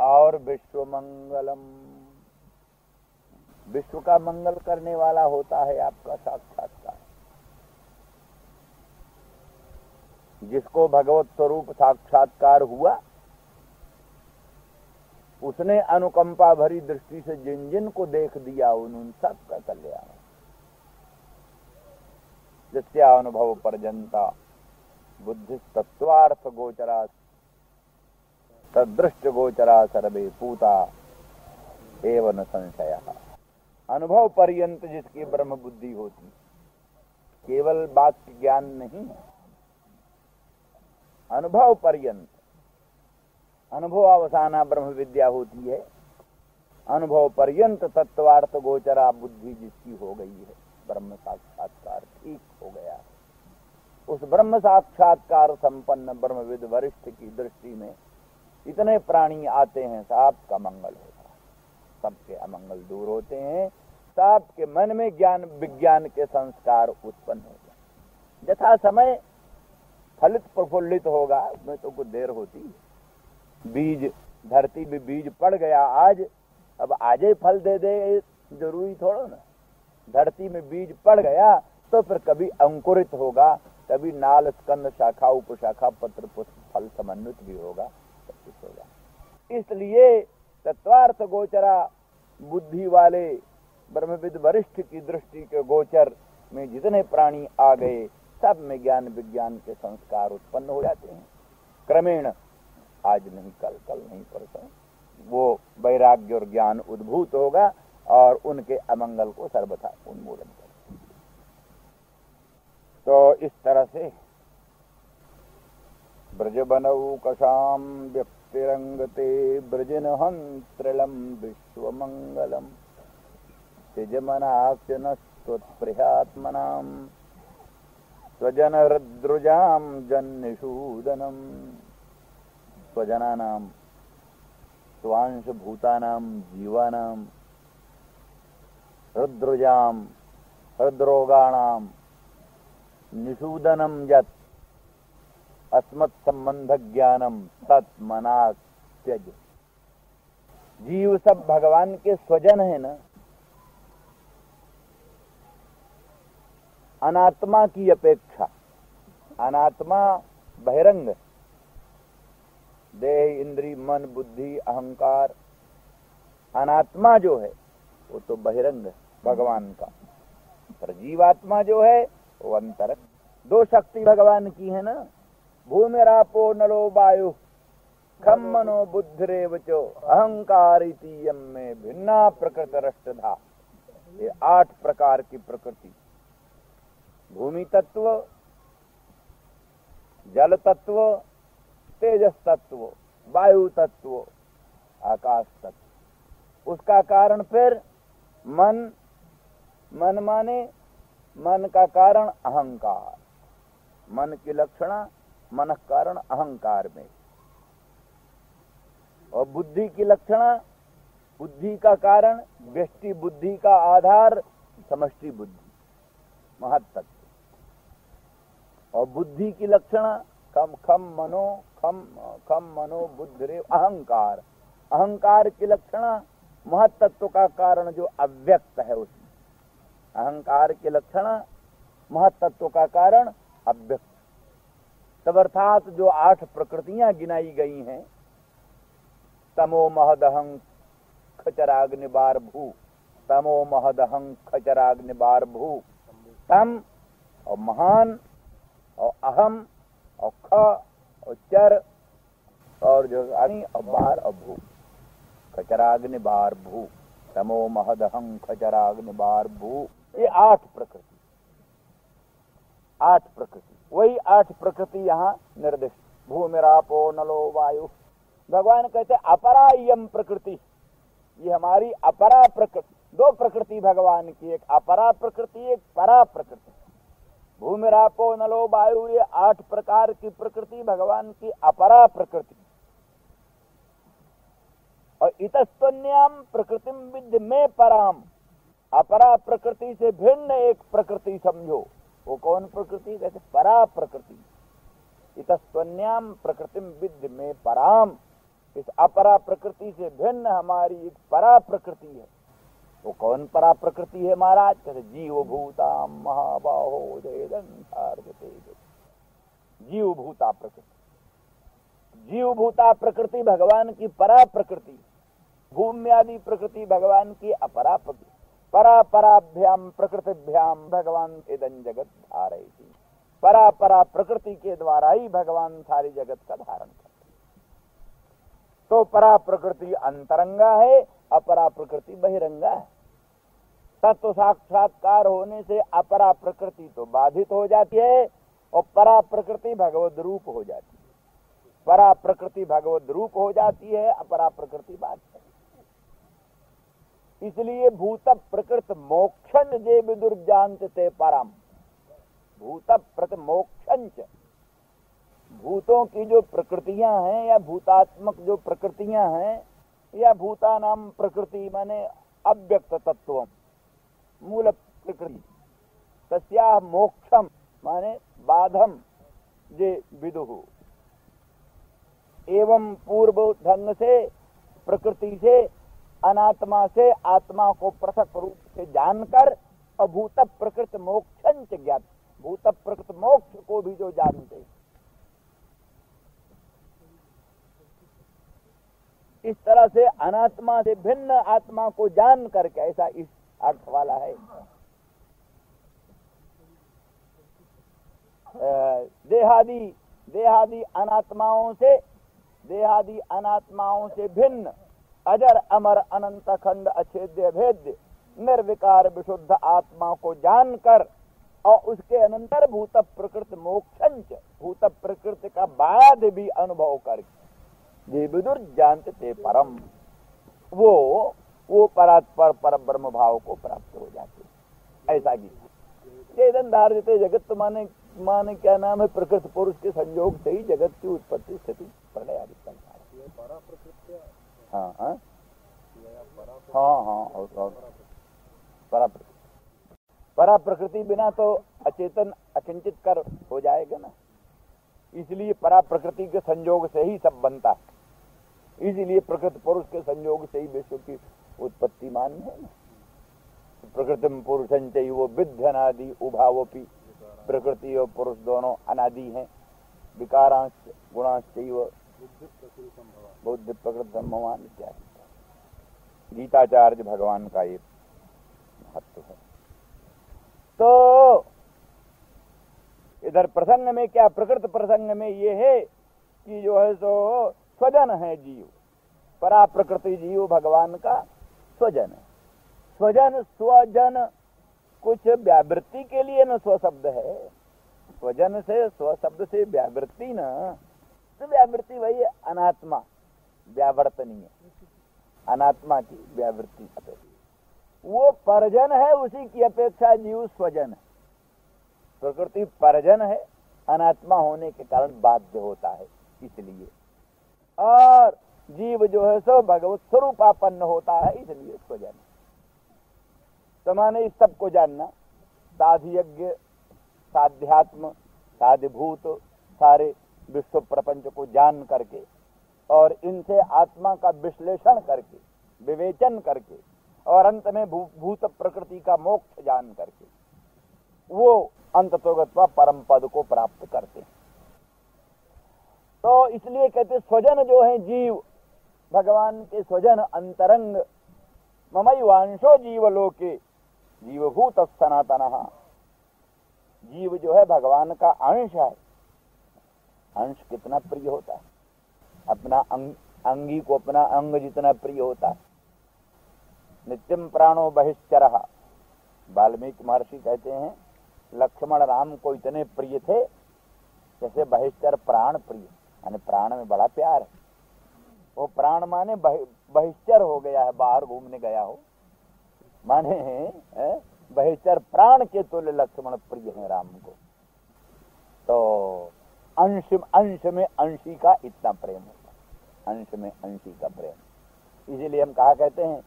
और विश्व मंगलम। विश्व का मंगल करने वाला होता है आपका साक्षात्कार। जिसको भगवत स्वरूप साक्षात्कार हुआ, उसने अनुकंपा भरी दृष्टि से जिन जिन को देख दिया उन उन सबका कल्याण। अनुभव पर्यंता बुद्धि तत्वार्थ गोचरा तदृष्ट गोचरा सर्वे पूता एवं संशय। अनुभव पर्यंत जिसकी ब्रह्म बुद्धि होती, केवल वाक्य ज्ञान नहीं अनुभव पर्यंत अनुभव अवसाना ब्रह्म विद्या होती है अनुभव पर्यंत तत्वार्थ गोचरा बुद्धि जिसकी हो गई है, ब्रह्म साक्षात्कार ठीक हो गया उस ब्रह्म साक्षात्कार संपन्न ब्रह्मविद वरिष्ठ की दृष्टि में इतने प्राणी आते हैं, सबका मंगल होता है। सबके अमंगल दूर होते हैं, सबके मन में ज्ञान, विज्ञान के संस्कार उत्पन्न हो जाए यथा समय फलित प्रफुल्लित होगा, उसमें तो कुछ देर होती है। बीज, धरती में बीज पड़ गया, आज अब आज ही फल दे दे ज़रूरी थोड़ा ना। धरती में बीज पड़ गया तो फिर कभी अंकुरित होगा, कभी नाल स्कंद शाखा, उपशाखा, पत्र पुष्प, फल समन्वित भी होगा। कुछ होगा इसलिए तत्वार्थ गोचरा बुद्धि वाले ब्रह्मविद वरिष्ठ की दृष्टि के गोचर में जितने प्राणी आ गए, सब में ज्ञान विज्ञान के संस्कार उत्पन्न हो जाते हैं। क्रमेण आज नहीं, कल कल नहीं, परसों। वो वैराग्य और ज्ञान उद्भूत होगा और उनके अमंगल को सर्वथा उन्मूलन कर तो इस तरह से ब्रज बनऊ कशाम व्यक्तिरंगते ब्रजन हंत्रिलम विश्व मंगलम तिजमनाक्षन स्वत्प्रियात्मनाम स्वजन हृद्रुजाम जन्निषूदनम। स्वजनानाम स्वांश भूतानाम जीवानाम। हृद्रुजाम, हृद्रोगाणाम। निषूदनम यत अस्मत् संबंध ज्ञानम तत्मना त्यज जीव सब भगवान के स्वजन है ना? अनात्मा की अपेक्षा। अनात्मा बहिरंग देह, इंद्री, मन, बुद्धि, अहंकार। अनात्मा जो है, वो तो बहिरंग भगवान का। पर जीवात्मा जो है, वो अंतर दो शक्ति भगवान की है ना? भूमिरापो नलो वायु। खम मनो बुद्धरे बचो अहंकार में भिन्ना प्रकृत रष्टधा ये आठ प्रकार की प्रकृति। भूमि तत्व जल तत्व तेजस तत्व वायु तत्व आकाश तत्व उसका कारण फिर मन मन माने, मन का कारण अहंकार। मन की लक्षणा मन कारण अहंकार में। और बुद्धि की लक्षणा, बुद्धि का कारण, व्यष्टि बुद्धि का आधार, समष्टि बुद्धि महत्व और बुद्धि की लक्षणा, कम, खम, मनो, खम खम, मनो, बुद्ध रे अहंकार। अहंकार की लक्षणा महत्त्व का कारण जो अव्यक्त है उसमें। अहंकार की लक्षणा महत्त्व का कारण अव्यक्त। तब अर्थात जो आठ प्रकृतियाँ गिनाई गई हैं, तमो महदहं खचराग्नि बार भू तमो महदहं खचराग्नि बार भू तम और महान और अहम और ख और चर और जो अग्नि और बार और भू। खचराग्नि बार भू तमो महदहं खचराग्नि बार भू ये आठ प्रकृति। आठ प्रकृति। वही आठ प्रकृति यहाँ निर्दिष्ट। भूमिरापो नलो, वायु। भगवान कहते अपरा यम प्रकृति। ये हमारी अपरा प्रकृति। दो प्रकृति भगवान की, एक अपरा प्रकृति, एक परा प्रकृति। भूमिरापो नलो, वायु, ये आठ प्रकार की प्रकृति भगवान की अपरा प्रकृति। और इतस्तन्याम प्रकृति विद्य में पराम। अपरा प्रकृति से भिन्न एक प्रकृति समझो। वो कौन प्रकृति? कहते परा प्रकृति। इतस्वन्याम प्रकृति विद्य में पराम। इस अपरा प्रकृति से भिन्न हमारी एक परा प्रकृति है। वो कौन परा प्रकृति है महाराज? कहते जीव भूताम महाबाहो जीव भूता प्रकृति। जीव भूता प्रकृति भगवान की परा प्रकृति। भूमि आदि प्रकृति भगवान की अपरा प्रकृति। परा पराभ्याम प्रकृतिभ्याम भगवान इदन जगत धारे थी परा परा प्रकृति के द्वारा ही भगवान सारी जगत का धारण करते तो परा प्रकृति अंतरंगा है, अपरा प्रकृति बहिरंगा है। तत्व साक्षात्कार होने से अपरा प्रकृति तो बाधित हो जाती है और परा प्रकृति भगवत रूप हो जाती है। परा प्रकृति भगवत रूप हो जाती है, अपरा प्रकृति बाधित इसलिए भूत प्रकृत मोक्षण जे विदुर्जांत ते परम। भूत प्रत मोक्षण भूतों की जो प्रकृतियाँ हैं या भूतात्मक जो प्रकृतियाँ हैं, या भूता नाम प्रकृति माने अव्यक्त तत्व मूल प्रकृति। तस्या मोक्षम माने बाधम जे विदु। एवं पूर्व ढंग से, प्रकृति से अनात्मा से आत्मा को पृथक रूप से जानकर अभूत प्रकृत मोक्ष ज्ञात। भूत प्रकृत मोक्ष को भी जो जानते। इस तरह से अनात्मा से भिन्न आत्मा को जान करके ऐसा इस अर्थ वाला है? देहादि देहादि अनात्माओं से, देहादि अनात्माओं से भिन्न अजर अमर अनंत खंड अछेद्य भेद्य निर्विकार विशुद्ध आत्मा को जानकर और उसके अनंतर भूत प्रकृत मोक्षंच, भूत प्रकृति का बाद भी अनुभव करके। जे विदुर जानते थे परम। वो वो परात्पर पर ब्रह्म भाव को प्राप्त हो जाते। ऐसा गीता चेतन धारित जगत माने परमात्मा ने क्या नाम है? प्रकृति पुरुष के संयोग से ही जगत की उत्पत्ति स्थिति प्रलय आदि संसार हाँ हाँ। हाँ हाँ और, परा प्रकृति परा प्रकृति बिना तो अचेतन अकिंचित कर हो जाएगा ना। इसलिए परा प्रकृति के संयोग से ही सब बनता है। इसलिए प्रकृति पुरुष के संयोग से ही विश्व की उत्पत्ति मान है ना। प्रकृति पुरुषं वो विध्यनादि उभावपी। प्रकृति और पुरुष दोनों अनादि हैं। विकारांश गुणांश बुद्धि प्रकृत ब्रह्मवान इत्यादि। गीताचार्य भगवान का ये महत्व है। तो इधर प्रसंग में क्या, प्रकृत प्रसंग में ये है कि जो है सो स्वजन है जीव। परा प्रकृति जीव भगवान का स्वजन है। स्वजन स्वजन कुछ व्यावृत्ति के लिए न स्व शब्द है। स्वजन से स्व शब्द से व्यावृत्ति न तो व्यावृत्ति वही अनात्मा। व्यावर्तनीय। अनात्मा की व्यावृत्ति वो परजन है, उसी की अपेक्षा जीव स्वजन है। प्रकृति परजन है, अनात्मा होने के कारण बाध्य होता है, इसलिए। और जीव जो है, सो भगवत स्वरूपापन्न होता है, इसलिए स्वजन तो माने इस सबको जानना। साधियज्ञ, साध्यात्म, साधिभूत, सारे विश्व प्रपंच को जान करके और इनसे आत्मा का विश्लेषण करके, विवेचन करके, और अंत में भूत प्रकृति का मोक्ष जान करके, वो अंत तो परम पद को प्राप्त करते हैं। तो इसलिए कहते स्वजन जो है जीव, भगवान के स्वजन अंतरंग, ममई वांशो जीवलोके, जीवभूत सनातन। जीव जो है भगवान का अंश है। अंश कितना प्रिय होता है। अपना अंग, अंगी को अपना अंग जितना प्रिय होता है। नित्यम प्राणो बहिश्चर। वाल्मीकि महर्षि कहते हैं लक्ष्मण राम को इतने प्रिय थे जैसे बहिश्चर प्राण प्रिय यानी प्राण में बड़ा प्यार है। वो प्राण माने बहिश्चर हो गया है बाहर घूमने गया हो। माने बहेचर प्राण के तुल्य लक्ष्मण प्रिय है राम को। तो अंश अंश में अंशी का इतना प्रेम होता अंश में अंशी का प्रेम। इसीलिए हम कहा कहते हैं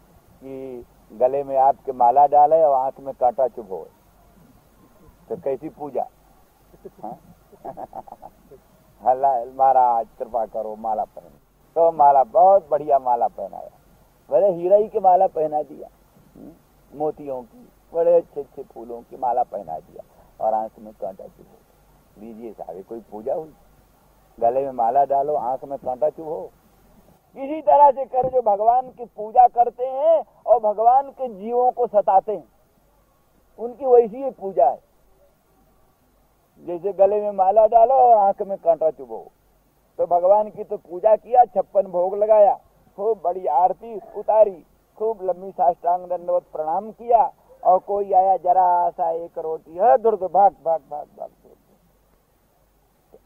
कि गले में आपके माला डाले और आँख में कांटा चुभ। हो तो कैसी पूजा? हाँ? महाराज, कृपा करो, माला पहन। तो माला, बहुत बढ़िया माला पहनाया। बड़े हीरा ही के माला पहना दिया हम्म? मोतियों की, बड़े अच्छे अच्छे फूलों की माला पहना दिया और आँख में कांटा चुभो। लीजिए साहब कोई पूजा हुई गले में माला डालो, आँख में कांटा चुभो। इसी तरह से कर जो भगवान की पूजा करते हैं और भगवान के जीवों को सताते हैं। उनकी वैसी ही पूजा है। जैसे गले में माला डालो और आँख में कांटा चुभो। तो भगवान की तो पूजा किया, छप्पन भोग लगाया, खूब बड़ी आरती उतारी, खूब लंबी साष्टांग दंडवत प्रणाम किया, और कोई आया, जरा सा एक रोटी, है, दुर्द, भाग भाग भाग भाग।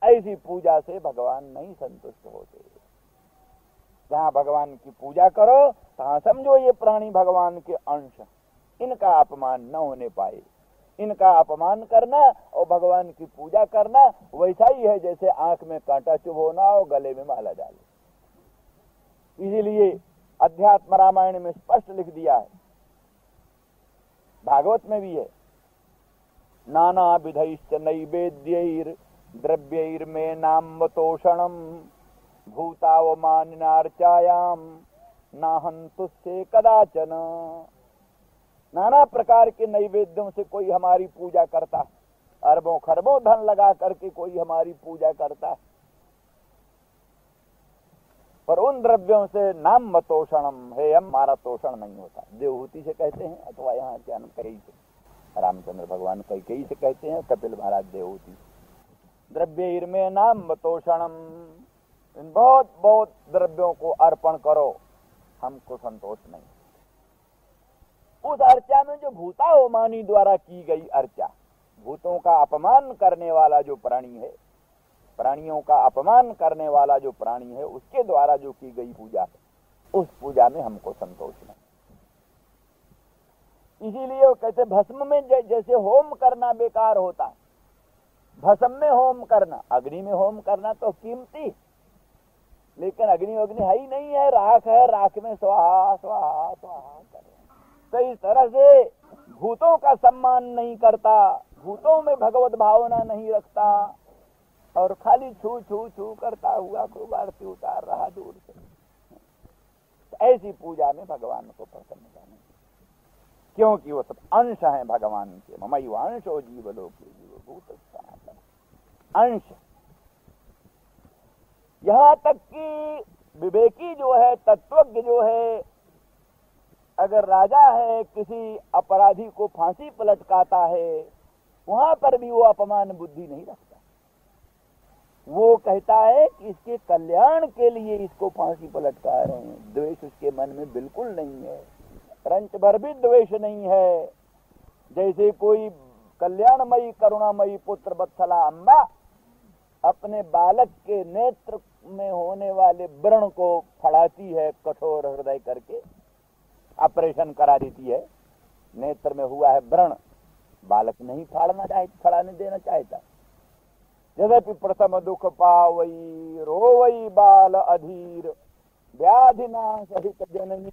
ऐसी पूजा से भगवान नहीं संतुष्ट होते। जहाँ भगवान की पूजा करो, तहाँ समझो ये प्राणी भगवान के अंश इनका अपमान न होने पाए। इनका अपमान करना और भगवान की पूजा करना वैसा ही है जैसे आँख में कांटा चुभ होना और गले में माला डाले। इसीलिए अध्यात्म रामायण में स्पष्ट लिख दिया है। भागवत में भी है। नाना विधैश्च नैवेद्य द्रव्य में नाम तोषणम भूतावमानिनार्चायाम नाहंतु से कदाचन। नाना प्रकार के नैवेद्यों से कोई हमारी पूजा करता है। अरबों खरबों धन लगा करके कोई हमारी पूजा करता है। पर उन द्रव्यों से नाम मतोषणम है हमारा तोषण नहीं होता। देवहूति से कहते हैं, अथवा यहाँ क्या से। रामचंद्र भगवान कई कई से कहते हैं, कपिल महाराज देवहूति। द्रव्य नाम मतोषणम। इन बहुत बहुत द्रव्यों को अर्पण करो, हमको संतोष नहीं। उस अर्चा में जो भूतावमानी द्वारा की गई अर्चा, भूतों का अपमान करने वाला जो प्राणी है, प्राणियों का अपमान करने वाला जो प्राणी है, उसके द्वारा जो की गई पूजा है, उस पूजा में हमको संतोष नहीं। इसीलिए वो कहते भस्म में जैसे होम करना बेकार होता है भसम में होम करना। अग्नि में होम करना तो कीमती। लेकिन अग्नि अग्नि है ही नहीं है, राख है, राख में स्वाहा स्वाहा स्वाहा कर। तो इस तरह से भूतों का सम्मान नहीं करता, भूतों में भगवत भावना नहीं रखता, और खाली छू छू छू करता हुआ खूब आरती उतार रहा दूर से। ऐसी पूजा में भगवान को प्रसन्न करने क्योंकि वो सब अंश है भगवान के। ममई अंशो जीव लोग जीव भूत अंश। यहाँ तक कि विवेकी जो है, तत्वज्ञ जो है, अगर राजा है, किसी अपराधी को फांसी पलटकाता है, वहाँ पर भी वो अपमान बुद्धि नहीं रखता। वो कहता है कि इसके कल्याण के लिए इसको फांसी पलटका रहे हैं। द्वेष उसके मन में बिल्कुल नहीं है। रंच भर भी द्वेष नहीं है। जैसे कोई कल्याणमयी, करुणामयी पुत्र बत्सला अम्बा अपने बालक के नेत्र में होने वाले व्रण को फड़ाती है, कठोर हृदय करके, ऑपरेशन करा देती है। नेत्र में हुआ है व्रण। बालक नहीं फाड़ना चाहे, फड़ाने देना चाहता। यद्यपि प्रथम दुख पावई, रोवई बाल अधीर। व्याधि सहित जननी।